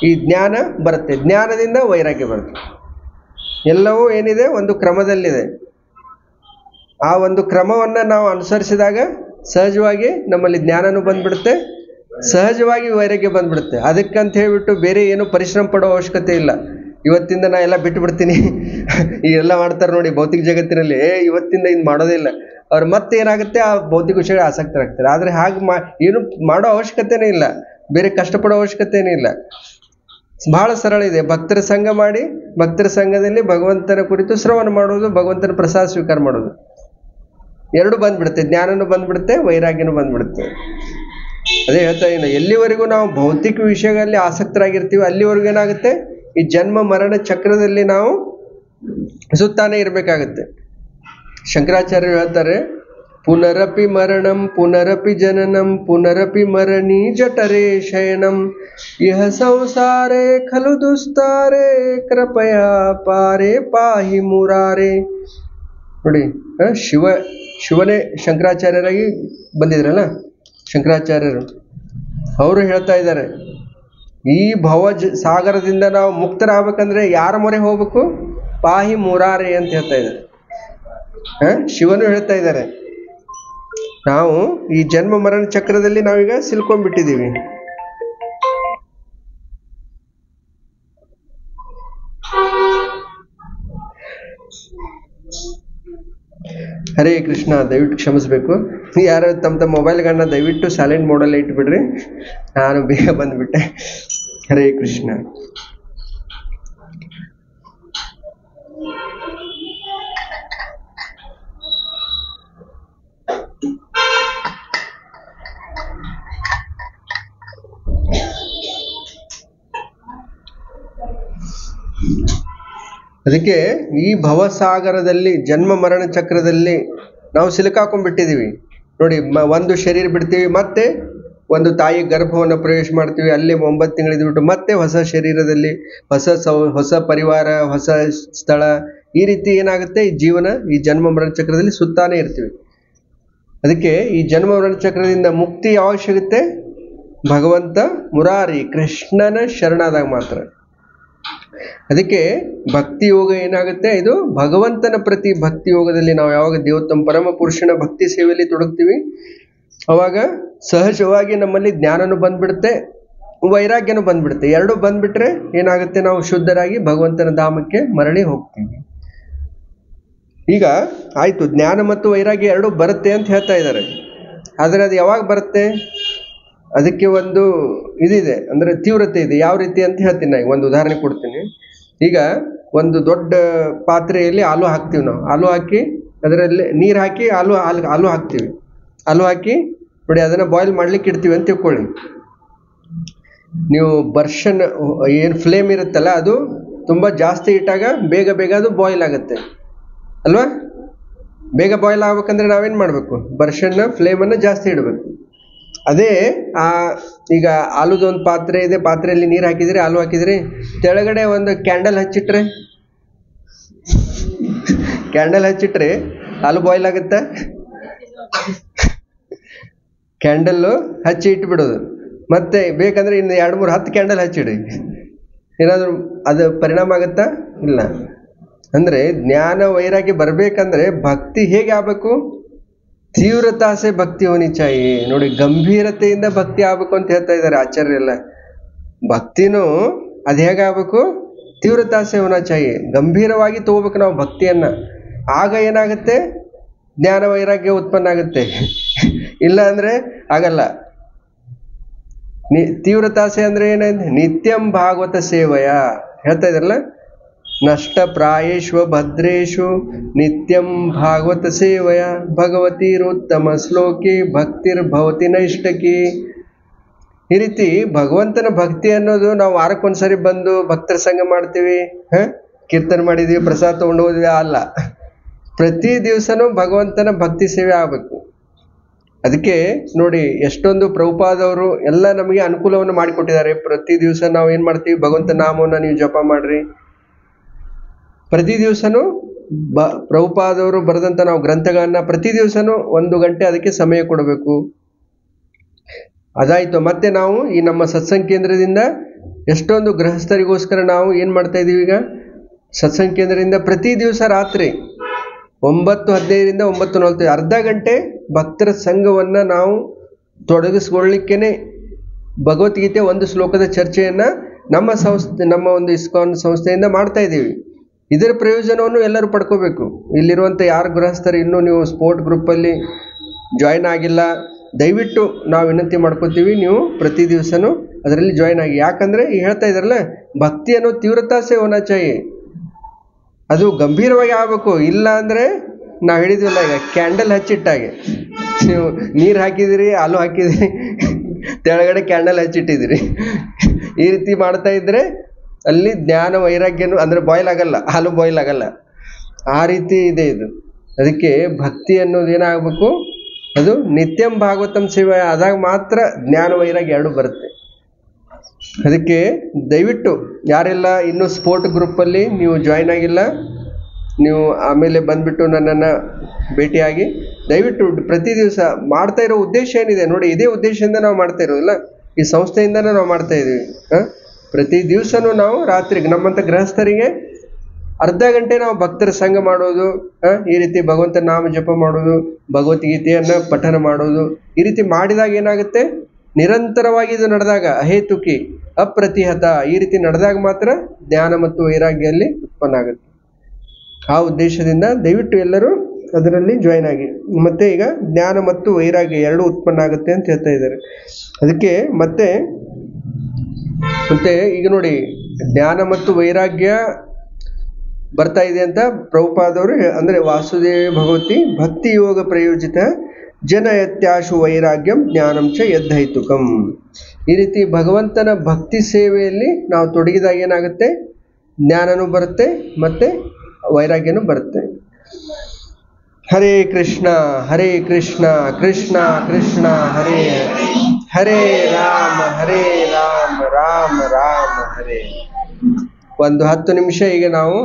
ಈ ಜ್ಞಾನ ಬರುತ್ತೆ. ಜ್ಞಾನದಿಂದ ವೈರಾಗ್ಯ ಬರುತ್ತೆ. ಎಲ್ಲವೂ ಏನಿದೆ? ಒಂದು ಕ್ರಮದಲ್ಲಿದೆ. ಆ ಒಂದು ಕ್ರಮವನ್ನು ನಾವು ಅನುಸರಿಸಿದಾಗ ಸಹಜವಾಗಿ ನಮ್ಮಲ್ಲಿ ಜ್ಞಾನನೂ ಬಂದ್ಬಿಡುತ್ತೆ. ಸಹಜವಾಗಿ ವೈರಾಗ್ಯ ಬಂದ್ಬಿಡುತ್ತೆ. ಅದಕ್ಕಂತ ಹೇಳಿಬಿಟ್ಟು ಬೇರೆ ಏನು ಪರಿಶ್ರಮ ಪಡೋ ಅವಶ್ಯಕತೆ ಇಲ್ಲ. ಇವತ್ತಿಂದ ನಾ ಎಲ್ಲ ಬಿಟ್ಟು ಬಿಡ್ತೀನಿ ಈಗೆಲ್ಲ ಮಾಡ್ತಾರೆ ನೋಡಿ ಭೌತಿಕ ಜಗತ್ತಿನಲ್ಲಿ. ಏ, ಇವತ್ತಿಂದ ಇದು ಮಾಡೋದೇ ಇಲ್ಲ. ಅವ್ರು ಮತ್ತೆ ಏನಾಗುತ್ತೆ ಆ ಭೌತಿಕ ವಿಷಯಗಳ ಆಸಕ್ತರಾಗ್ತಾರೆ. ಆದರೆ ಹಾಗೆ ಮಾ, ಏನು ಮಾಡೋ ಅವಶ್ಯಕತೆನೇ ಇಲ್ಲ. ಬೇರೆ ಕಷ್ಟಪಡೋ ಅವಶ್ಯಕತೆನೇ ಇಲ್ಲ. ಬಹಳ ಸರಳ ಇದೆ. ಭಕ್ತರ ಸಂಘ ಮಾಡಿ, ಭಕ್ತರ ಸಂಘದಲ್ಲಿ ಭಗವಂತನ ಕುರಿತು ಶ್ರವಣ ಮಾಡೋದು, ಭಗವಂತನ ಪ್ರಸಾದ ಸ್ವೀಕಾರ ಮಾಡೋದು. ಎರಡು ಬಂದ್ಬಿಡುತ್ತೆ. ಜ್ಞಾನನೂ ಬಂದ್ಬಿಡುತ್ತೆ, ವೈರಾಗ್ಯನೂ ಬಂದ್ಬಿಡುತ್ತೆ. ಅದೇ ಹೇಳ್ತಾ ಇದ್ದೀನಿ, ಎಲ್ಲಿವರೆಗೂ ನಾವು ಭೌತಿಕ ವಿಷಯಗಳಲ್ಲಿ ಆಸಕ್ತರಾಗಿರ್ತೀವಿ ಅಲ್ಲಿವರೆಗೂ ಏನಾಗುತ್ತೆ? ಈ ಜನ್ಮ ಮರಣ ಚಕ್ರದಲ್ಲಿ ನಾವು ಸುತ್ತಾನೆ ಇರಬೇಕಾಗತ್ತೆ. ಶಂಕರಾಚಾರ್ಯರು ಹೇಳ್ತಾರೆ, ಪುನರಪಿ ಮರಣಂ, ಪುನರಪಿ ಜನನಂ, ಪುನರಪಿ ಮರಣಿ ಜಠರೇ ಶಯನಂ, ಇಹ ಸಂಸಾರೇ ಖಲು ದುಸ್ತಾರೆ, ಕೃಪಯ ಪಾರೆ ಪಾಹಿ ಮುರಾರೆ. ನೋಡಿ ಶಿವ, ಶಿವನೇ ಶಂಕರಾಚಾರ್ಯರಾಗಿ ಬಂದಿದ್ರಲ್ಲ? ಶಂಕರಾಚಾರ್ಯರು. ಅವರು ಹೇಳ್ತಾ ಇದ್ದಾರೆ, ಈ ಭವ ಸಾಗರದಿಂದ ನಾವು ಮುಕ್ತರಾಗಬೇಕಂದ್ರೆ ಯಾರ ಮೊರೆ ಹೋಗ್ಬೇಕು? ಪಾಹಿ ಮುರಾರೆ ಅಂತ ಹೇಳ್ತಾ ಇದ್ದಾರೆ. ಶಿವನು ಹೇಳ್ತಾ ಇದ್ದಾರೆ. ನಾವು ಈ ಜನ್ಮ ಮರಣ ಚಕ್ರದಲ್ಲಿ ನಾವೀಗ ಸಿಲ್ಕೊಂಡ್ಬಿಟ್ಟಿದ್ದೀವಿ. ಹರೇ ಕೃಷ್ಣ, ದಯವಿಟ್ಟು ಕ್ಷಮಿಸ್ಬೇಕು. ಯಾರು ತಮ್ಮ ತಮ್ಮ ಮೊಬೈಲ್ಗಳನ್ನ ದಯವಿಟ್ಟು ಸೈಲೆಂಟ್ ಮೋಡಲ್ಲೇ ಇಟ್ಬಿಡ್ರಿ. ನಾನು ಬೇಗ ಬಂದ್ಬಿಟ್ಟೆ. ಹರೇ ಕೃಷ್ಣ. ಅದಕ್ಕೆ ಈ ಭವಸಾಗರದಲ್ಲಿ, ಜನ್ಮ ಮರಣ ಚಕ್ರದಲ್ಲಿ ನಾವು ಸಿಲುಕಾಕೊಂಡ್ಬಿಟ್ಟಿದ್ದೀವಿ ನೋಡಿ ಒಂದು ಶರೀರ ಬಿಡ್ತೀವಿ, ಮತ್ತೆ ಒಂದು ತಾಯಿ ಗರ್ಭವನ್ನು ಪ್ರವೇಶ ಮಾಡ್ತೀವಿ, ಅಲ್ಲಿ ಒಂಬತ್ತು ತಿಂಗಳಿದ್ದು ಬಿಟ್ಟು ಮತ್ತೆ ಹೊಸ ಶರೀರದಲ್ಲಿ, ಹೊಸ ಸೌ, ಹೊಸ ಪರಿವಾರ, ಹೊಸ ಸ್ಥಳ, ಈ ರೀತಿ ಏನಾಗುತ್ತೆ? ಈ ಜೀವನ, ಈ ಜನ್ಮ ಮರಣ ಚಕ್ರದಲ್ಲಿ ಸುತ್ತಾನೆ ಇರ್ತೀವಿ. ಅದಕ್ಕೆ ಈ ಜನ್ಮ ಮರಣ ಚಕ್ರದಿಂದ ಮುಕ್ತಿ ಯಾವಾಗ ಸಿಗುತ್ತೆ? ಭಗವಂತ ಮುರಾರಿ ಕೃಷ್ಣನ ಶರಣಾದಾಗ ಮಾತ್ರ. ಅದಕ್ಕೆ ಭಕ್ತಿ ಯೋಗ ಏನಾಗುತ್ತೆ? ಇದು ಭಗವಂತನ ಪ್ರತಿ ಭಕ್ತಿ ಯೋಗದಲ್ಲಿ ನಾವು ಯಾವಾಗ ದೇವೋತ್ತಮ ಪರಮ ಪುರುಷನ ಭಕ್ತಿ ಸೇವೆಯಲ್ಲಿ ತೊಡಗ್ತೀವಿ, ಅವಾಗ ಸಹಜವಾಗಿ ನಮ್ಮಲ್ಲಿ ಜ್ಞಾನನು ಬಂದ್ಬಿಡುತ್ತೆ, ವೈರಾಗ್ಯನು ಬಂದ್ಬಿಡುತ್ತೆ. ಎರಡು ಬಂದ್ಬಿಟ್ರೆ ಏನಾಗುತ್ತೆ? ನಾವು ಶುದ್ಧರಾಗಿ ಭಗವಂತನ ಧಾಮಕ್ಕೆ ಮರಳಿ ಹೋಗ್ತೀವಿ. ಈಗ ಆಯ್ತು, ಜ್ಞಾನ ಮತ್ತು ವೈರಾಗ್ಯ ಎರಡು ಬರುತ್ತೆ ಅಂತ ಹೇಳ್ತಾ ಇದ್ದಾರೆ. ಆದರೆ ಅದು ಯಾವಾಗ ಬರುತ್ತೆ? ಅದಕ್ಕೆ ಒಂದು ಇದಿದೆ, ಅಂದರೆ ತೀವ್ರತೆ ಇದೆ. ಯಾವ ರೀತಿ ಅಂತ ಹೇಳ್ತೀನಿ ನಾನು ಒಂದು ಉದಾಹರಣೆ ಕೊಡ್ತೀನಿ. ಈಗ ಒಂದು ದೊಡ್ಡ ಪಾತ್ರೆಯಲ್ಲಿ ಹಾಲು ಹಾಕ್ತೀವಿ ನಾವು. ಹಾಲು ಹಾಕಿ ಅದರಲ್ಲಿ ನೀರು ಹಾಕಿ ಹಾಲು ಆಲ್ ಹಾಲು ಹಾಕ್ತೀವಿ. ಹಾಲು ಹಾಕಿ ನೋಡಿ, ಅದನ್ನು ಬಾಯ್ಲ್ ಮಾಡ್ಲಿಕ್ಕೆ ಇಡ್ತೀವಿ ಅಂತ ತಿಳ್ಕೊಳ್ಳಿ. ನೀವು ಬರ್ಷನ್ ಏನು ಫ್ಲೇಮ್ ಇರುತ್ತಲ್ಲ, ಅದು ತುಂಬ ಜಾಸ್ತಿ ಇಟ್ಟಾಗ ಬೇಗ ಬೇಗ ಅದು ಬಾಯ್ಲ್ ಆಗುತ್ತೆ. ಅಲ್ವಾ? ಬೇಗ ಬಾಯ್ಲ್ ಆಗ್ಬೇಕಂದ್ರೆ ನಾವೇನು ಮಾಡಬೇಕು? ಬರ್ಷನ್ನ ಫ್ಲೇಮನ್ನು ಜಾಸ್ತಿ ಇಡಬೇಕು. ಅದೇ, ಆ, ಈಗ ಆಲೂದೊಂದು ಒಂದು ಪಾತ್ರೆ ಇದೆ, ಪಾತ್ರೆಯಲ್ಲಿ ನೀರು ಹಾಕಿದ್ರೆ ಆಲೂ ಹಾಕಿದ್ರೆ ಕೆಳಗಡೆ ಒಂದು ಕ್ಯಾಂಡಲ್ ಹಚ್ಚಿಟ್ರೆ? ಕ್ಯಾಂಡಲ್ ಹಚ್ಚಿಟ್ರೆ ಆಲೂ ಬಾಯ್ಲ್ ಆಗುತ್ತೆ? ಕ್ಯಾಂಡಲ್ಲು ಹಚ್ಚಿ ಇಟ್ಬಿಡೋದು. ಮತ್ತೆ ಬೇಕಂದ್ರೆ ಇನ್ನು ಎರಡು ಮೂರು ಹತ್ತು ಕ್ಯಾಂಡಲ್ ಹಚ್ಚಿಡಿ. ಏನಾದರೂ ಅದು ಪರಿಣಾಮ ಆಗುತ್ತಾ? ಇಲ್ಲ. ಅಂದರೆ ಜ್ಞಾನ ವೈರಾಗಿ ಬರಬೇಕಂದ್ರೆ ಭಕ್ತಿ ಹೇಗೆ ಆಗಬೇಕು? ತೀವ್ರತಾ ಸೆ ಭಕ್ತಿ ಹೋನಿ ಚಾಯಿ. ನೋಡಿ, ಗಂಭೀರತೆಯಿಂದ ಭಕ್ತಿ ಆಗ್ಬೇಕು ಅಂತ ಹೇಳ್ತಾ ಇದ್ದಾರೆ ಆಚಾರ್ಯರೆಲ್ಲ ಭಕ್ತಿನೂ ಅದು ಹೇಗಾಗಬೇಕು ತೀವ್ರತಾಸೆ ಚಾಯಿ. ಗಂಭೀರವಾಗಿ ತಗೋಬೇಕು ನಾವು ಭಕ್ತಿಯನ್ನು. ಆಗ ಏನಾಗುತ್ತೆ? ಜ್ಞಾನ ವೈರಾಗ್ಯ ಉತ್ಪನ್ನ ಆಗುತ್ತೆ. ಇಲ್ಲ ಅಂದರೆ ಆಗಲ್ಲ. ನಿ ತೀವ್ರತಾಸೆ ಅಂದರೆ ಏನಂದ್ರೆ ನಿತ್ಯಂ ಭಾಗವತ ಸೇವೆಯ. ಹೇಳ್ತಾ ಇದ್ರಲ್ಲ ನಷ್ಟ ಪ್ರಾಯೇಶ್ವ ಭದ್ರೇಶು ನಿತ್ಯಂ ಭಾಗವತ ಸೇವಯ ಭಗವತಿರುತ್ತಮ ಶ್ಲೋಕಿ ಭಕ್ತಿರ್ಭವತಿ ನೈಷ್ಟಕಿ. ಈ ರೀತಿ ಭಗವಂತನ ಭಕ್ತಿ ಅನ್ನೋದು ನಾವು ವಾರಕ್ಕೊಂದ್ಸರಿ ಬಂದು ಭಕ್ತರ ಸಂಘ ಮಾಡ್ತೀವಿ. ಹ? ಕೀರ್ತನೆ ಮಾಡಿದೀವಿ, ಪ್ರಸಾದ ತಗೊಂಡು ಹೋದ್ವಿ ಅಲ್ಲ. ಪ್ರತಿ ದಿವಸನೂ ಭಗವಂತನ ಭಕ್ತಿ ಸೇವೆ ಆಗಬೇಕು. ಅದಕ್ಕೆ ನೋಡಿ, ಎಷ್ಟೊಂದು ಪ್ರಭುಪಾದವರು ಎಲ್ಲ ನಮಗೆ ಅನುಕೂಲವನ್ನು ಮಾಡಿಕೊಟ್ಟಿದ್ದಾರೆ. ಪ್ರತಿ ದಿವಸ ನಾವು ಏನು ಮಾಡ್ತೀವಿ, ಭಗವಂತ ನಾಮವನ್ನು ನೀವು ಜಪ ಮಾಡ್ರಿ. ಪ್ರತಿ ದಿವಸನೂ ಬ ಪ್ರಭುಪಾದವರು ಬರೆದಂಥ ನಾವು ಗ್ರಂಥಗಳನ್ನು ಪ್ರತಿ ದಿವಸನೂ ಒಂದು ಗಂಟೆ ಅದಕ್ಕೆ ಸಮಯ ಕೊಡಬೇಕು. ಅದಾಯಿತು. ಮತ್ತೆ ನಾವು ಈ ನಮ್ಮ ಸತ್ಸಂಗ ಕೇಂದ್ರದಿಂದ ಎಷ್ಟೊಂದು ಗೃಹಸ್ಥರಿಗೋಸ್ಕರ ನಾವು ಏನು ಮಾಡ್ತಾ ಇದ್ದೀವಿ ಈಗ? ಸತ್ಸಂಗ ಕೇಂದ್ರದಿಂದ ಪ್ರತಿ ದಿವಸ ರಾತ್ರಿ ಒಂಬತ್ತು ಹದಿನೈದರಿಂದ ಒಂಬತ್ತು ನಲ್ವತ್ತೈದು ಅರ್ಧ ಗಂಟೆ ಭಕ್ತರ ಸಂಘವನ್ನು ನಾವು ತೊಡಗಿಸ್ಕೊಳ್ಳಿಕ್ಕೇ ಭಗವದ್ಗೀತೆ ಒಂದು ಶ್ಲೋಕದ ಚರ್ಚೆಯನ್ನು ನಮ್ಮ ಸಂಸ್ಥೆ, ನಮ್ಮ ಒಂದು ಇಸ್ಕಾನ್ ಸಂಸ್ಥೆಯಿಂದ ಮಾಡ್ತಾ ಇದ್ದೀವಿ. ಇದರ ಪ್ರಯೋಜನವನ್ನು ಎಲ್ಲರೂ ಪಡ್ಕೋಬೇಕು. ಇಲ್ಲಿರುವಂಥ ಯಾರು ಗೃಹಸ್ಥರು ಇನ್ನೂ ನೀವು ಸ್ಪೋರ್ಟ್ ಗ್ರೂಪಲ್ಲಿ ಜಾಯ್ನ್ ಆಗಿಲ್ಲ, ದಯವಿಟ್ಟು ನಾವು ವಿನಂತಿ ಮಾಡ್ಕೋತೀವಿ, ನೀವು ಪ್ರತಿ ದಿವಸನೂ ಅದರಲ್ಲಿ ಜಾಯ್ನ್ ಆಗಿ. ಯಾಕಂದರೆ ಈಗ ಹೇಳ್ತಾ ಇದ್ದಾರಲ್ಲ, ಭಕ್ತಿ ಅನ್ನೋ ತೀವ್ರತಾ ಸೇ ಹೋನಾ ಚಾಯಿ. ಅದು ಗಂಭೀರವಾಗಿ ಆಗಬೇಕು. ಇಲ್ಲ ಅಂದರೆ ನಾವು ಹೇಳಿದ್ವಲ್ಲ ಈಗ ಕ್ಯಾಂಡಲ್ ಹಚ್ಚಿಟ್ಟಾಗೆ. ನೀವು ನೀರು ಹಾಕಿದಿರಿ, ಹಾಲು ಹಾಕಿದಿರಿ, ತೆಳಗಡೆ ಕ್ಯಾಂಡಲ್ ಹಚ್ಚಿಟ್ಟಿದ್ದೀರಿ ಈ ರೀತಿ ಮಾಡ್ತಾ ಇದ್ದರೆ ಅಲ್ಲಿ ಜ್ಞಾನ ವೈರಾಗ್ಯನೂ ಅಂದರೆ ಬಾಯ್ಲ್ ಆಗಲ್ಲ, ಹಾಲು ಬಾಯ್ಲ್ ಆಗಲ್ಲ. ಆ ರೀತಿ ಇದೆ ಇದು. ಅದಕ್ಕೆ ಭಕ್ತಿ ಅನ್ನೋದು ಏನಾಗಬೇಕು? ಅದು ನಿತ್ಯಂ ಭಾಗವತಂ ಸೇವೆ ಆದಾಗ ಮಾತ್ರ ಜ್ಞಾನ ವೈರಾಗ್ಯ ಎರಡು ಬರುತ್ತೆ. ಅದಕ್ಕೆ ದಯವಿಟ್ಟು ಯಾರೆಲ್ಲ ಇನ್ನೂ ಸ್ಪೋರ್ಟ್ ಗ್ರೂಪಲ್ಲಿ ನೀವು ಜಾಯ್ನ್ ಆಗಿಲ್ಲ, ನೀವು ಆಮೇಲೆ ಬಂದುಬಿಟ್ಟು ನನ್ನನ್ನು ಭೇಟಿಯಾಗಿ, ದಯವಿಟ್ಟು ಪ್ರತಿ ದಿವಸ ಮಾಡ್ತಾ ಇರೋ ಉದ್ದೇಶ ಏನಿದೆ? ನೋಡಿ, ಇದೇ ಉದ್ದೇಶದಿಂದ ನಾವು ಮಾಡ್ತಾ ಇರೋದಿಲ್ಲ? ಈ ಸಂಸ್ಥೆಯಿಂದನೇ ನಾವು ಮಾಡ್ತಾ ಇದ್ದೀವಿ ಹಾಂ? ಪ್ರತಿ ದಿವಸನೂ ನಾವು ರಾತ್ರಿಗೆ, ನಮ್ಮಂಥ ಗೃಹಸ್ಥರಿಗೆ ಅರ್ಧ ಗಂಟೆ ನಾವು ಭಕ್ತರ ಸಂಘ ಮಾಡೋದು ಈ ರೀತಿ ಭಗವಂತ ನಾಮ ಜಪ ಮಾಡೋದು, ಭಗವದ್ಗೀತೆಯನ್ನು ಪಠನ ಮಾಡೋದು, ಈ ರೀತಿ ಮಾಡಿದಾಗ ಏನಾಗುತ್ತೆ? ನಿರಂತರವಾಗಿ ಇದು ನಡೆದಾಗ ಅಹೇತುಕಿ, ಅಪ್ರತಿಹತ, ಈ ರೀತಿ ನಡೆದಾಗ ಮಾತ್ರ ಜ್ಞಾನ ಮತ್ತು ವೈರಾಗ್ಯಲ್ಲಿ ಉತ್ಪನ್ನ ಆಗುತ್ತೆ. ಆ ಉದ್ದೇಶದಿಂದ ದಯವಿಟ್ಟು ಎಲ್ಲರೂ ಅದರಲ್ಲಿ ಜಾಯ್ನ್ ಆಗಿ. ಮತ್ತೆ ಈಗ ಜ್ಞಾನ ಮತ್ತು ವೈರಾಗ್ಯ ಎರಡೂ ಉತ್ಪನ್ನ ಆಗುತ್ತೆ ಅಂತ ಹೇಳ್ತಾ ಇದ್ದಾರೆ. ಅದಕ್ಕೆ ಮತ್ತೆ ಮತ್ತೆ ಈಗ ನೋಡಿ, ಜ್ಞಾನ ಮತ್ತು ವೈರಾಗ್ಯ ಬರ್ತಾ ಇದೆ ಅಂತ ಪ್ರಭುಪಾದವರು ಅಂದ್ರೆ ವಾಸುದೇವ ಭಗವತಿ ಭಕ್ತಿ ಯೋಗ ಪ್ರಯೋಜಿತ ಜನ ಯತ್ಯಾಶು ವೈರಾಗ್ಯಂ ಜ್ಞಾನಂಚ ಯದ್ಧೈತುಕಂ. ಈ ರೀತಿ ಭಗವಂತನ ಭಕ್ತಿ ಸೇವೆಯಲ್ಲಿ ನಾವು ತೊಡಗಿದಾಗ ಏನಾಗುತ್ತೆ? ಜ್ಞಾನನೂ ಬರುತ್ತೆ ಮತ್ತೆ ವೈರಾಗ್ಯನೂ ಬರುತ್ತೆ. ಹರೇ ಕೃಷ್ಣ ಹರೇ ಕೃಷ್ಣ ಕೃಷ್ಣ ಕೃಷ್ಣ, ಹರೇ ಹರೇ ರಾಮ ಹರೇ ರಾಮ. ಒಂದು ಹತ್ತು ನಿಮಿಷ ಈಗ ನಾವು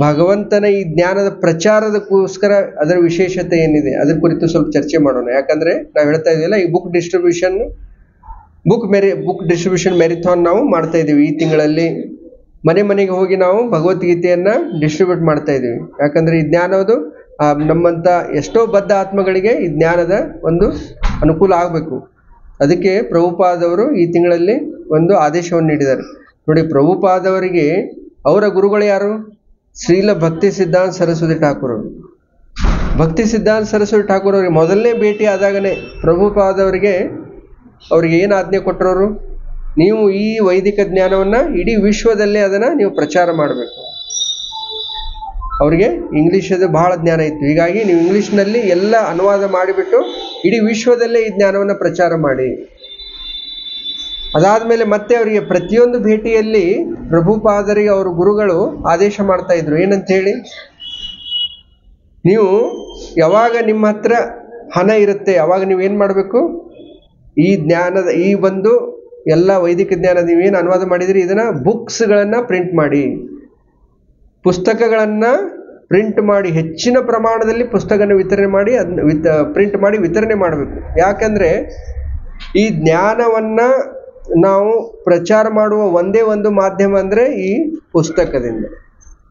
ಭಗವಂತನ ಈ ಜ್ಞಾನದ ಪ್ರಚಾರದಕ್ಕೋಸ್ಕರ ಅದರ ವಿಶೇಷತೆ ಏನಿದೆ ಅದ್ರ ಕುರಿತು ಸ್ವಲ್ಪ ಚರ್ಚೆ ಮಾಡೋಣ. ಯಾಕಂದ್ರೆ ನಾವು ಹೇಳ್ತಾ ಇದೀವಲ್ಲ ಈ ಬುಕ್ ಡಿಸ್ಟ್ರಿಬ್ಯೂಷನ್ ಬುಕ್ ಮೆರಿ ಬುಕ್ ಡಿಸ್ಟ್ರಿಬ್ಯೂಷನ್ ಮೆರಿಥಾನ್ ನಾವು ಮಾಡ್ತಾ ಇದ್ದೀವಿ. ಈ ತಿಂಗಳಲ್ಲಿ ಮನೆ ಮನೆಗೆ ಹೋಗಿ ನಾವು ಭಗವದ್ಗೀತೆಯನ್ನ ಡಿಸ್ಟ್ರಿಬ್ಯೂಟ್ ಮಾಡ್ತಾ ಇದ್ದೀವಿ. ಯಾಕಂದ್ರೆ ಈ ಜ್ಞಾನದು ಆ, ನಮ್ಮಂಥ ಎಷ್ಟೋ ಬದ್ಧ ಆತ್ಮಗಳಿಗೆ ಈ ಜ್ಞಾನದ ಒಂದು ಅನುಕೂಲ ಆಗಬೇಕು. ಅದಕ್ಕೆ ಪ್ರಭುಪಾದವರು ಈ ತಿಂಗಳಲ್ಲಿ ಒಂದು ಆದೇಶವನ್ನು ನೀಡಿದ್ದಾರೆ. ನೋಡಿ ಪ್ರಭುಪಾದವರಿಗೆ ಅವರ ಗುರುಗಳು ಯಾರು? ಶ್ರೀಲ ಭಕ್ತಿ ಸಿದ್ಧಾಂತ ಸರಸ್ವತಿ ಠಾಕೂರ್ ಅವರು. ಭಕ್ತಿ ಸಿದ್ಧಾಂತ ಸರಸ್ವತಿ ಠಾಕೂರ್ ಅವರಿಗೆ ಮೊದಲನೇ ಭೇಟಿ ಆದಾಗನೇ ಪ್ರಭುಪಾದವರಿಗೆ ಅವ್ರಿಗೆ ಏನು ಆಜ್ಞೆ ಕೊಟ್ಟರವರು? ನೀವು ಈ ವೈದಿಕ ಜ್ಞಾನವನ್ನು ಇಡೀ ವಿಶ್ವದಲ್ಲೇ ಅದನ್ನು ನೀವು ಪ್ರಚಾರ ಮಾಡಬೇಕು. ಅವರಿಗೆ ಇಂಗ್ಲೀಷದ ಬಹಳ ಜ್ಞಾನ ಇತ್ತು. ಹೀಗಾಗಿ ನೀವು ಇಂಗ್ಲೀಷ್ನಲ್ಲಿ ಎಲ್ಲ ಅನುವಾದ ಮಾಡಿಬಿಟ್ಟು ಇಡೀ ವಿಶ್ವದಲ್ಲೇ ಈ ಜ್ಞಾನವನ್ನು ಪ್ರಚಾರ ಮಾಡಿ. ಅದಾದಮೇಲೆ ಮತ್ತೆ ಅವರಿಗೆ ಪ್ರತಿಯೊಂದು ಭೇಟಿಯಲ್ಲಿ ಪ್ರಭುಪಾದರಿಗೆ ಅವರು ಗುರುಗಳು ಆದೇಶ ಮಾಡ್ತಾ ಇದ್ರು. ಏನಂತ ಹೇಳಿ ನೀವು ಯಾವಾಗ ನಿಮ್ಮ ಹತ್ರ ಹಣ ಇರುತ್ತೆ, ಯಾವಾಗ ನೀವು ಏನು ಮಾಡಬೇಕು? ಈ ಜ್ಞಾನದ, ಈ ಒಂದು ಎಲ್ಲ ವೈದಿಕ ಜ್ಞಾನ ನೀವೇನು ಅನುವಾದ ಮಾಡಿದಿರಿ? ಇದನ್ನು ಬುಕ್ಸ್ಗಳನ್ನು ಪ್ರಿಂಟ್ ಮಾಡಿ. ಪುಸ್ತಕಗಳನ್ನು ಪ್ರಿಂಟ್ ಮಾಡಿ, ಹೆಚ್ಚಿನ ಪ್ರಮಾಣದಲ್ಲಿ ಪುಸ್ತಕನ ವಿತರಣೆ ಮಾಡಿ ಅದನ್ನ ವಿತ, ಪ್ರಿಂಟ್ ಮಾಡಿ ವಿತರಣೆ ಮಾಡಬೇಕು. ಯಾಕಂದರೆ ಈ ಜ್ಞಾನವನ್ನು ನಾವು ಪ್ರಚಾರ ಮಾಡುವ ಒಂದೇ ಒಂದು ಮಾಧ್ಯಮ ಅಂದರೆ ಈ ಪುಸ್ತಕದಿಂದ.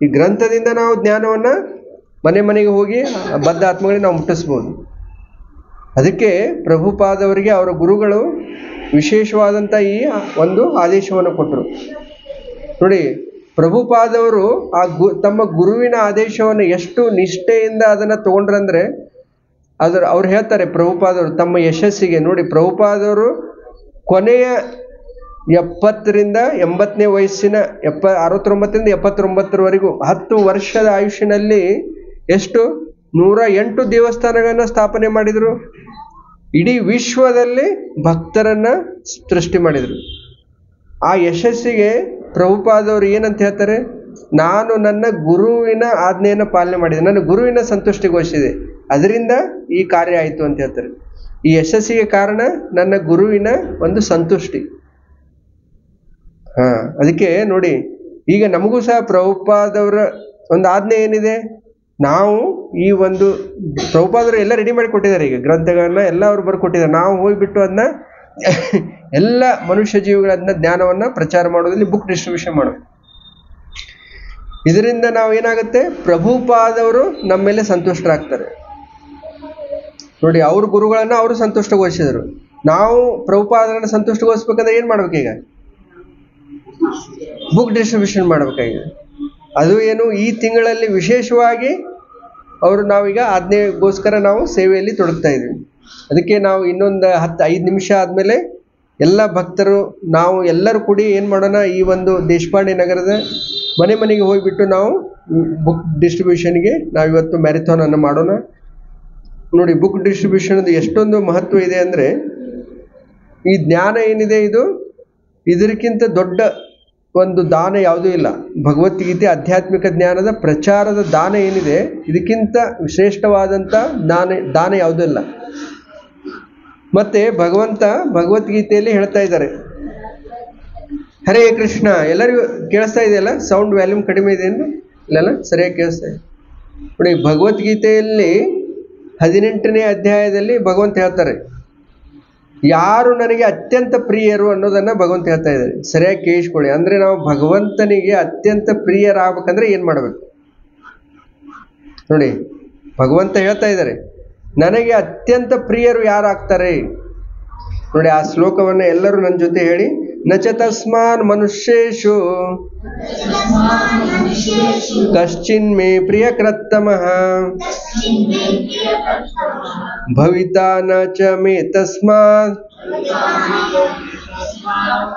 ಈ ಗ್ರಂಥದಿಂದ ನಾವು ಜ್ಞಾನವನ್ನು ಮನೆ ಮನೆಗೆ ಹೋಗಿ ಬದ್ಧ ಆತ್ಮಗಳಿಗೆ ನಾವು ಮುಟ್ಟಿಸ್ಬೋದು. ಅದಕ್ಕೆ ಪ್ರಭುಪಾದವರಿಗೆ ಅವರ ಗುರುಗಳು ವಿಶೇಷವಾದಂಥ ಈ ಒಂದು ಆದೇಶವನ್ನು ಕೊಟ್ಟರು. ನೋಡಿ, ಪ್ರಭುಪಾದವರು ಆ ಗು, ತಮ್ಮ ಗುರುವಿನ ಆದೇಶವನ್ನು ಎಷ್ಟು ನಿಷ್ಠೆಯಿಂದ ಅದನ್ನು ತಗೊಂಡ್ರಂದ್ರೆ, ಅದರ, ಅವ್ರು ಹೇಳ್ತಾರೆ ಪ್ರಭುಪಾದವರು ತಮ್ಮ ಯಶಸ್ಸಿಗೆ. ನೋಡಿ, ಪ್ರಭುಪಾದವರು ಕೊನೆಯ ಎಪ್ಪತ್ತರಿಂದ ಎಂಬತ್ತನೇ ವಯಸ್ಸಿನ ಎಪ್ಪ, ಅರವತ್ತೊಂಬತ್ತರಿಂದ ಎಪ್ಪತ್ತೊಂಬತ್ತರವರೆಗೂ ಹತ್ತು ವರ್ಷದ ಆಯುಷ್ಯನಲ್ಲಿ ಎಷ್ಟು? ನೂರ ಎಂಟು ದೇವಸ್ಥಾನಗಳನ್ನು ಸ್ಥಾಪನೆ ಮಾಡಿದರು. ಇಡೀ ವಿಶ್ವದಲ್ಲಿ ಭಕ್ತರನ್ನು ಸೃಷ್ಟಿ ಮಾಡಿದರು. ಆ ಯಶಸ್ಸಿಗೆ ಪ್ರಭುಪಾದವರು ಏನಂತ ಹೇಳ್ತಾರೆ? ನಾನು ನನ್ನ ಗುರುವಿನ ಆಜ್ಞೆಯನ್ನು ಪಾಲನೆ ಮಾಡಿದೆ. ನನ್ನ ಗುರುವಿನ ಸಂತುಷ್ಟಿಗೋಷಿದೆ ಅದರಿಂದ ಈ ಕಾರ್ಯ ಆಯಿತು ಅಂತ ಹೇಳ್ತಾರೆ. ಈ ಯಶಸ್ಸಿಗೆ ಕಾರಣ ನನ್ನ ಗುರುವಿನ ಒಂದು ಸಂತುಷ್ಟಿ. ಹಾ, ಅದಕ್ಕೆ ನೋಡಿ, ಈಗ ನಮಗೂ ಸಹ ಪ್ರಭುಪಾದವರ ಒಂದು ಆಜ್ಞೆ ಏನಿದೆ? ನಾವು ಈ ಒಂದು ಪ್ರಭುಪಾದರು ಎಲ್ಲ ರೆಡಿ ಮಾಡಿ ಕೊಟ್ಟಿದ್ದಾರೆ ಈಗ, ಗ್ರಂಥಗಳನ್ನ ಎಲ್ಲ ಅವ್ರು ಬರ್ಕೊಟ್ಟಿದ್ದಾರೆ ನಾವು ಹೋಗಿಬಿಟ್ಟು ಅದನ್ನ ಎಲ್ಲ ಮನುಷ್ಯ ಜೀವಿಗಳನ್ನ ಜ್ಞಾನವನ್ನ ಪ್ರಚಾರ ಮಾಡೋದ್ರಲ್ಲಿ ಬುಕ್ ಡಿಸ್ಟ್ರಿಬ್ಯೂಷನ್ ಮಾಡೋದು. ಇದರಿಂದ ನಾವು ಏನಾಗುತ್ತೆ ಪ್ರಭುಪಾದವರು ನಮ್ಮ ಮೇಲೆ ಸಂತುಷ್ಟರಾಗ್ತಾರೆ. ನೋಡಿ, ಅವ್ರ ಗುರುಗಳನ್ನ ಅವರು ಸಂತುಷ್ಟಗೊಳಿಸಿದರು. ನಾವು ಪ್ರಭುಪಾದರನ್ನ ಸಂತುಷ್ಟಗೊಳಿಸ್ಬೇಕಂದ್ರೆ ಏನು ಮಾಡ್ಬೇಕೀಗ? ಬುಕ್ ಡಿಸ್ಟ್ರಿಬ್ಯೂಷನ್ ಮಾಡಬೇಕಾಗಿದೆ ಅದು ಏನು, ಈ ತಿಂಗಳಲ್ಲಿ ವಿಶೇಷವಾಗಿ ಅವರು ನಾವೀಗ ಆಜ್ಞೆಗೋಸ್ಕರ ನಾವು ಸೇವೆಯಲ್ಲಿ ತೊಡಗ್ತಾ ಇದ್ದೀವಿ. ಅದಕ್ಕೆ ನಾವು ಇನ್ನೊಂದು ಹತ್ತು ಐದು ನಿಮಿಷ ಆದಮೇಲೆ ಎಲ್ಲ ಭಕ್ತರು, ನಾವು ಎಲ್ಲರೂ ಕೂಡಿ ಏನು ಮಾಡೋಣ, ಈ ಒಂದು ದೇಶಪಾಂಡೆ ನಗರದ ಮನೆ ಮನೆಗೆ ಹೋಗಿಬಿಟ್ಟು ನಾವು ಬುಕ್ ಡಿಸ್ಟ್ರಿಬ್ಯೂಷನ್ಗೆ ನಾವಿವತ್ತು ಮ್ಯಾರಥಾನನ್ನು ಮಾಡೋಣ. ನೋಡಿ ಬುಕ್ ಡಿಸ್ಟ್ರಿಬ್ಯೂಷನ್ದು ಎಷ್ಟೊಂದು ಮಹತ್ವ ಇದೆ ಅಂದರೆ, ಈ ಜ್ಞಾನ ಏನಿದೆ ಇದು? ಇದಕ್ಕಿಂತ ದೊಡ್ಡ ಒಂದು ದಾನ ಯಾವುದೂ ಇಲ್ಲ. ಭಗವದ್ಗೀತೆ ಆಧ್ಯಾತ್ಮಿಕ ಜ್ಞಾನದ ಪ್ರಚಾರದ ದಾನ ಏನಿದೆ, ಇದಕ್ಕಿಂತ ಶ್ರೇಷ್ಠವಾದಂಥ ದಾನ ದಾನ ಯಾವುದೂ ಇಲ್ಲ. ಮತ್ತೆ ಭಗವಂತ ಭಗವದ್ಗೀತೆಯಲ್ಲಿ ಹೇಳ್ತಾ ಇದ್ದಾರೆ. ಹರೇ ಕೃಷ್ಣ, ಎಲ್ಲರಿಗೂ ಕೇಳಿಸ್ತಾ ಇದೆಯಲ್ಲ? ಸೌಂಡ್ ವ್ಯಾಲ್ಯೂಮ್ ಕಡಿಮೆ ಇದೆ ಏನು ಇಲ್ಲಲ್ಲ ಸರಿಯಾಗಿ ಕೇಳಿಸ್ತಾ ಇದೆ. ನೋಡಿ, ಭಗವದ್ಗೀತೆಯಲ್ಲಿ ಹದಿನೆಂಟನೇ ಅಧ್ಯಾಯದಲ್ಲಿ ಭಗವಂತ ಹೇಳ್ತಾರೆ ಯಾರು ನನಗೆ ಅತ್ಯಂತ ಪ್ರಿಯರು ಅನ್ನೋದನ್ನ ಭಗವಂತ ಹೇಳ್ತಾ ಇದ್ದಾರೆ. ಸರಿಯಾಗಿ ಕೇಳಿಸ್ಕೊಳ್ಳಿ. ಅಂದ್ರೆ ನಾವು ಭಗವಂತನಿಗೆ ಅತ್ಯಂತ ಪ್ರಿಯರಾಗಬೇಕಂದ್ರೆ ಏನ್ ಮಾಡಬೇಕು? ನೋಡಿ ಭಗವಂತ ಹೇಳ್ತಾ ಇದ್ದಾರೆ ನನಗೆ ಅತ್ಯಂತ ಪ್ರಿಯರು ಯಾರಾಗ್ತಾರೆ? ನೋಡಿ ಆ ಶ್ಲೋಕವನ್ನು ಎಲ್ಲರೂ ನನ್ನ ಜೊತೆ ಹೇಳಿ. ನಚ ತಸ್ಮಾನ್ ಮನುಷ್ಯೇಶು. ಕಶ್ಚಿನ್ ಮೇ ಪ್ರಿಯಕೃತ್ತಮಃ. ಭವಿತಾ ನ ಚ ಮೇ ತಸ್ಮಾತ್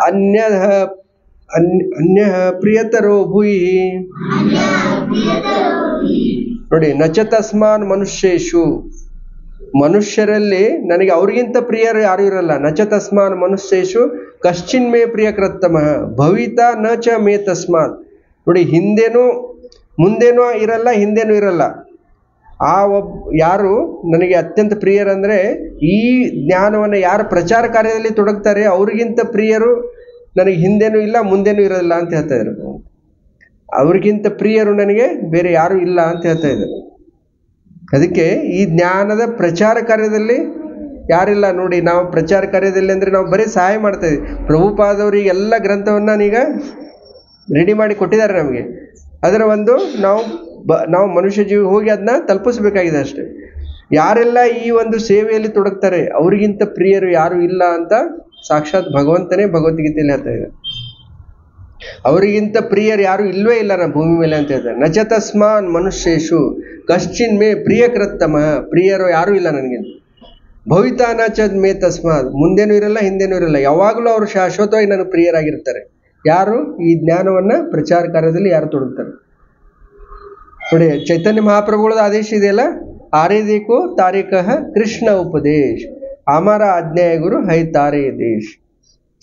ಅನ್ಯ ಪ್ರಿಯತರೋ ಭೂಯಿ ನೋಡಿ ನಚ ತಸ್ಮಾನ್ ಮನುಷ್ಯೇಶು ಮನುಷ್ಯರಲ್ಲಿ ನನಗೆ ಅವ್ರಿಗಿಂತ ಪ್ರಿಯರು ಯಾರು ಇರಲ್ಲ. ನಚ ತಸ್ಮಾನ್ ಮನುಷ್ಯೇಶು ಕಶ್ಚಿನ್ ಮೇ ಪ್ರಿಯಕೃತ್ತಮ। ಭವಿತಾ ನ ಚ ಮೇ ತಸ್ಮಾನ್ ನೋಡಿ, ಹಿಂದೇನೂ, ಮುಂದೇನೂ ಇರಲ್ಲ, ಹಿಂದೇನೂ ಇರಲ್ಲ। ಆ ಒಬ್, ಯಾರು ನನಗೆ ಅತ್ಯಂತ ಪ್ರಿಯರಂದರೆ ಈ ಜ್ಞಾನವನ್ನು ಯಾರು ಪ್ರಚಾರ ಕಾರ್ಯದಲ್ಲಿ ತೊಡಗ್ತಾರೆ ಅವರಿಗಿಂತ ಪ್ರಿಯರು ನನಗೆ ಹಿಂದೆನೂ ಇಲ್ಲ, ಮುಂದೆನೂ ಇರೋದಿಲ್ಲ ಅಂತ ಹೇಳ್ತಾ ಇದ್ರು. ಅವ್ರಿಗಿಂತ ಪ್ರಿಯರು ನನಗೆ ಬೇರೆ ಯಾರೂ ಇಲ್ಲ ಅಂತ ಹೇಳ್ತಾ ಇದ್ರು. ಅದಕ್ಕೆ ಈ ಜ್ಞಾನದ ಪ್ರಚಾರ ಕಾರ್ಯದಲ್ಲಿ ಯಾರಿಲ್ಲ ನೋಡಿ, ನಾವು ಪ್ರಚಾರ ಕಾರ್ಯದಲ್ಲಿ ಅಂದರೆ ನಾವು ಬರೀ ಸಹಾಯ ಮಾಡ್ತಾ ಇದ್ದೀವಿ ಪ್ರಭುಪಾದವರಿಗೆ ಎಲ್ಲ ಗ್ರಂಥವನ್ನು ನಾನೀಗ ರೆಡಿ ಮಾಡಿ ಕೊಟ್ಟಿದ್ದಾರೆ ನಮಗೆ. ಅದರ ಒಂದು ನಾವು ಬ, ನಾವು ಮನುಷ್ಯ ಜೀವಿ ಹೋಗಿ ಅದನ್ನ ತಲುಪಿಸ್ಬೇಕಾಗಿದೆ ಅಷ್ಟೇ. ಯಾರೆಲ್ಲ ಈ ಒಂದು ಸೇವೆಯಲ್ಲಿ ತೊಡಗ್ತಾರೆ, ಅವರಿಗಿಂತ ಪ್ರಿಯರು ಯಾರು ಇಲ್ಲ ಅಂತ ಸಾಕ್ಷಾತ್ ಭಗವಂತನೇ ಭಗವದ್ಗೀತೆಯಲ್ಲಿ ಹೇಳ್ತಾ ಇದ್ದಾರೆ. ಅವರಿಗಿಂತ ಪ್ರಿಯರು ಯಾರು ಇಲ್ವೇ ಇಲ್ಲ ನಮ್ಮ ಭೂಮಿ ಮೇಲೆ ಅಂತ ಹೇಳ್ತಾರೆ. ನಚ ತಸ್ಮಾನ್ ಮನುಷ್ಯೇಶು, ಕಶ್ಚಿನ್ ಮೇ ಪ್ರಿಯಕೃತ್ತಮ, ಪ್ರಿಯರು ಯಾರೂ ಇಲ್ಲ ನನಗಿಂತ ಭವಿತಾನ ಚ ಮೇ ತಸ್ಮಾತ್ ಮುಂದೇನೂ ಇರಲ್ಲ, ಹಿಂದೇನೂ ಇರಲ್ಲ, ಯಾವಾಗಲೂ ಅವರು ಶಾಶ್ವತವಾಗಿ ನನಗೆ ಪ್ರಿಯರಾಗಿರ್ತಾರೆ. ಯಾರು? ಈ ಜ್ಞಾನವನ್ನು ಪ್ರಚಾರ ಕಾರ್ಯದಲ್ಲಿ ಯಾರು ತೊಡಗ್ತಾರೆ? ನೋಡಿ, ಚೈತನ್ಯ ಮಹಾಪ್ರಭುಗಳ ಆದೇಶ ಇದೆಯಲ್ಲ? ಆರೇ ದೇಕೋ ತಾರೀಖ ಕೃಷ್ಣ ಉಪದೇಶ್. ಅಮರ ಆಜ್ಞಾಯ ಗುರು ಹೈ ತಾರೇ ದೇಶ್.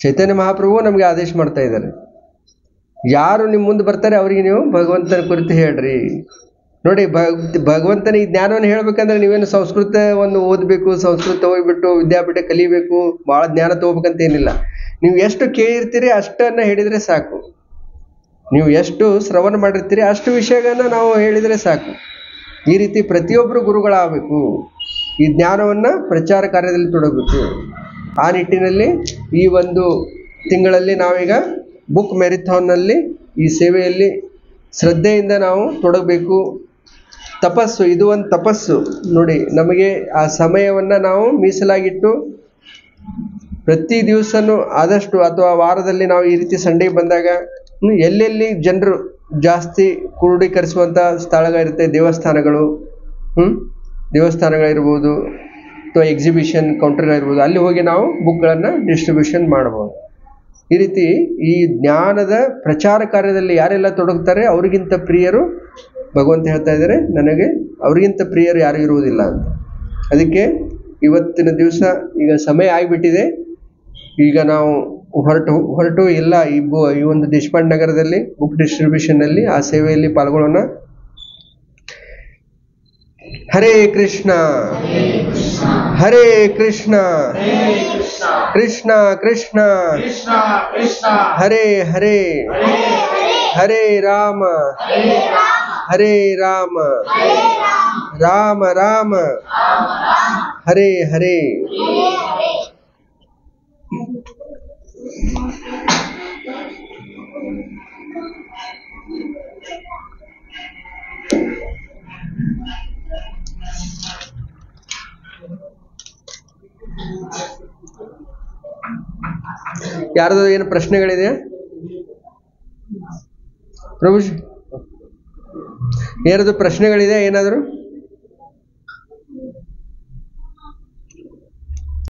ಚೈತನ್ಯ ಮಹಾಪ್ರಭು ನಮಗೆ ಆದೇಶ ಮಾಡ್ತಾ ಇದ್ದಾರೆ. ಯಾರು ನಿಮ್ಮ ಮುಂದೆ ಬರ್ತಾರೆ ಅವರಿಗೆ ನೀವು ಭಗವಂತನ ಕುರಿತು ಹೇಳ್ರಿ. ನೋಡಿ ಭಗ್ ಭಗವಂತನ ಈ ಜ್ಞಾನವನ್ನು ಹೇಳ್ಬೇಕಂದ್ರೆ ನೀವೇನು ಸಂಸ್ಕೃತವನ್ನು ಓದಬೇಕು, ಸಂಸ್ಕೃತ ಹೋಗ್ಬಿಟ್ಟು ವಿದ್ಯಾಪೀಠ ಕಲಿಬೇಕು, ಭಾಳ ಜ್ಞಾನ ತಗೋಬೇಕಂತ ಏನಿಲ್ಲ ನೀವು ಎಷ್ಟು ಕೇಳಿರ್ತೀರಿ ಅಷ್ಟನ್ನು ಹೇಳಿದರೆ ಸಾಕು. ನೀವು ಎಷ್ಟು ಶ್ರವಣ ಮಾಡಿರ್ತೀರಿ ಅಷ್ಟು ವಿಷಯಗಳನ್ನ ನಾವು ಹೇಳಿದರೆ ಸಾಕು. ಈ ರೀತಿ ಪ್ರತಿಯೊಬ್ಬರು ಗುರುಗಳಾಗಬೇಕು. ಈ ಜ್ಞಾನವನ್ನು ಪ್ರಚಾರ ಕಾರ್ಯದಲ್ಲಿ ತೊಡಗಬೇಕು. ಆ ನಿಟ್ಟಿನಲ್ಲಿ ಈ ಒಂದು ತಿಂಗಳಲ್ಲಿ ನಾವೀಗ ಬುಕ್ ಮ್ಯಾರಿಥಾನ್ನಲ್ಲಿ ಈ ಸೇವೆಯಲ್ಲಿ ಶ್ರದ್ಧೆಯಿಂದ ನಾವು ತೊಡಗಬೇಕು. ತಪಸ್ಸು, ಇದು ಒಂದು ತಪಸ್ಸು. ನೋಡಿ, ನಮಗೆ ಆ ಸಮಯವನ್ನು ನಾವು ಮೀಸಲಾಗಿಟ್ಟು ಪ್ರತಿ ದಿವಸನೂ ಆದಷ್ಟು ಅಥವಾ ವಾರದಲ್ಲಿ ನಾವು ಈ ರೀತಿ ಸಂಡೇ ಬಂದಾಗ ಎಲ್ಲೆಲ್ಲಿ ಜನರು ಜಾಸ್ತಿ ಕ್ರೋಢೀಕರಿಸುವಂಥ ಸ್ಥಳಗಳಿರುತ್ತೆ ದೇವಸ್ಥಾನಗಳು ದೇವಸ್ಥಾನಗಳಿರ್ಬೋದು ಅಥವಾ ಎಕ್ಸಿಬಿಷನ್ ಕೌಂಟರ್ಗಳಿರ್ಬೋದು ಅಲ್ಲಿ ಹೋಗಿ ನಾವು ಬುಕ್ಗಳನ್ನು ಡಿಸ್ಟ್ರಿಬ್ಯೂಷನ್ ಮಾಡ್ಬೋದು. ಈ ರೀತಿ ಈ ಜ್ಞಾನದ ಪ್ರಚಾರ ಕಾರ್ಯದಲ್ಲಿ ಯಾರೆಲ್ಲ ತೊಡಗುತ್ತಾರೆ ಅವರಿಗಿಂತ ಪ್ರಿಯರು ಭಗವಂತ ಹೇಳ್ತಾ ಇದ್ದಾರೆ, ನನಗೆ ಅವರಿಗಿಂತ ಪ್ರಿಯರು ಯಾರು ಇರುವುದಿಲ್ಲ ಅಂತ. ಅದಕ್ಕೆ ಇವತ್ತಿನ ದಿವಸ ಈಗ ಸಮಯ ಆಗಿಬಿಟ್ಟಿದೆ. ಈಗ ನಾವು ಹೊರಟು ಹೊರಟು ಎಲ್ಲ ಈ ಈ ಒಂದು ದೇಶಪಾಂಡೆ ನಗರದಲ್ಲಿ ಬುಕ್ ಡಿಸ್ಟ್ರಿಬ್ಯೂಷನ್ನಲ್ಲಿ ಆ ಸೇವೆಯಲ್ಲಿ ಪಾಲ್ಗೊಳ್ಳೋಣ. ಹರೇ ಕೃಷ್ಣ. ಹರೇ ಕೃಷ್ಣ. ಕೃಷ್ಣ ಕೃಷ್ಣ. ಹರೇ ಹರೇ. ಹರೇ ರಾಮ. ಹರೇ ರಾಮ. ರಾಮ ರಾಮ. ಹರೇ ಹರೇ. ಯಾರ್ದು ಏನು ಪ್ರಶ್ನೆಗಳಿದೆಯಾ ಪ್ರಭು ಯಾರದು ಪ್ರಶ್ನೆಗಳಿದೆ ಏನಾದರೂ?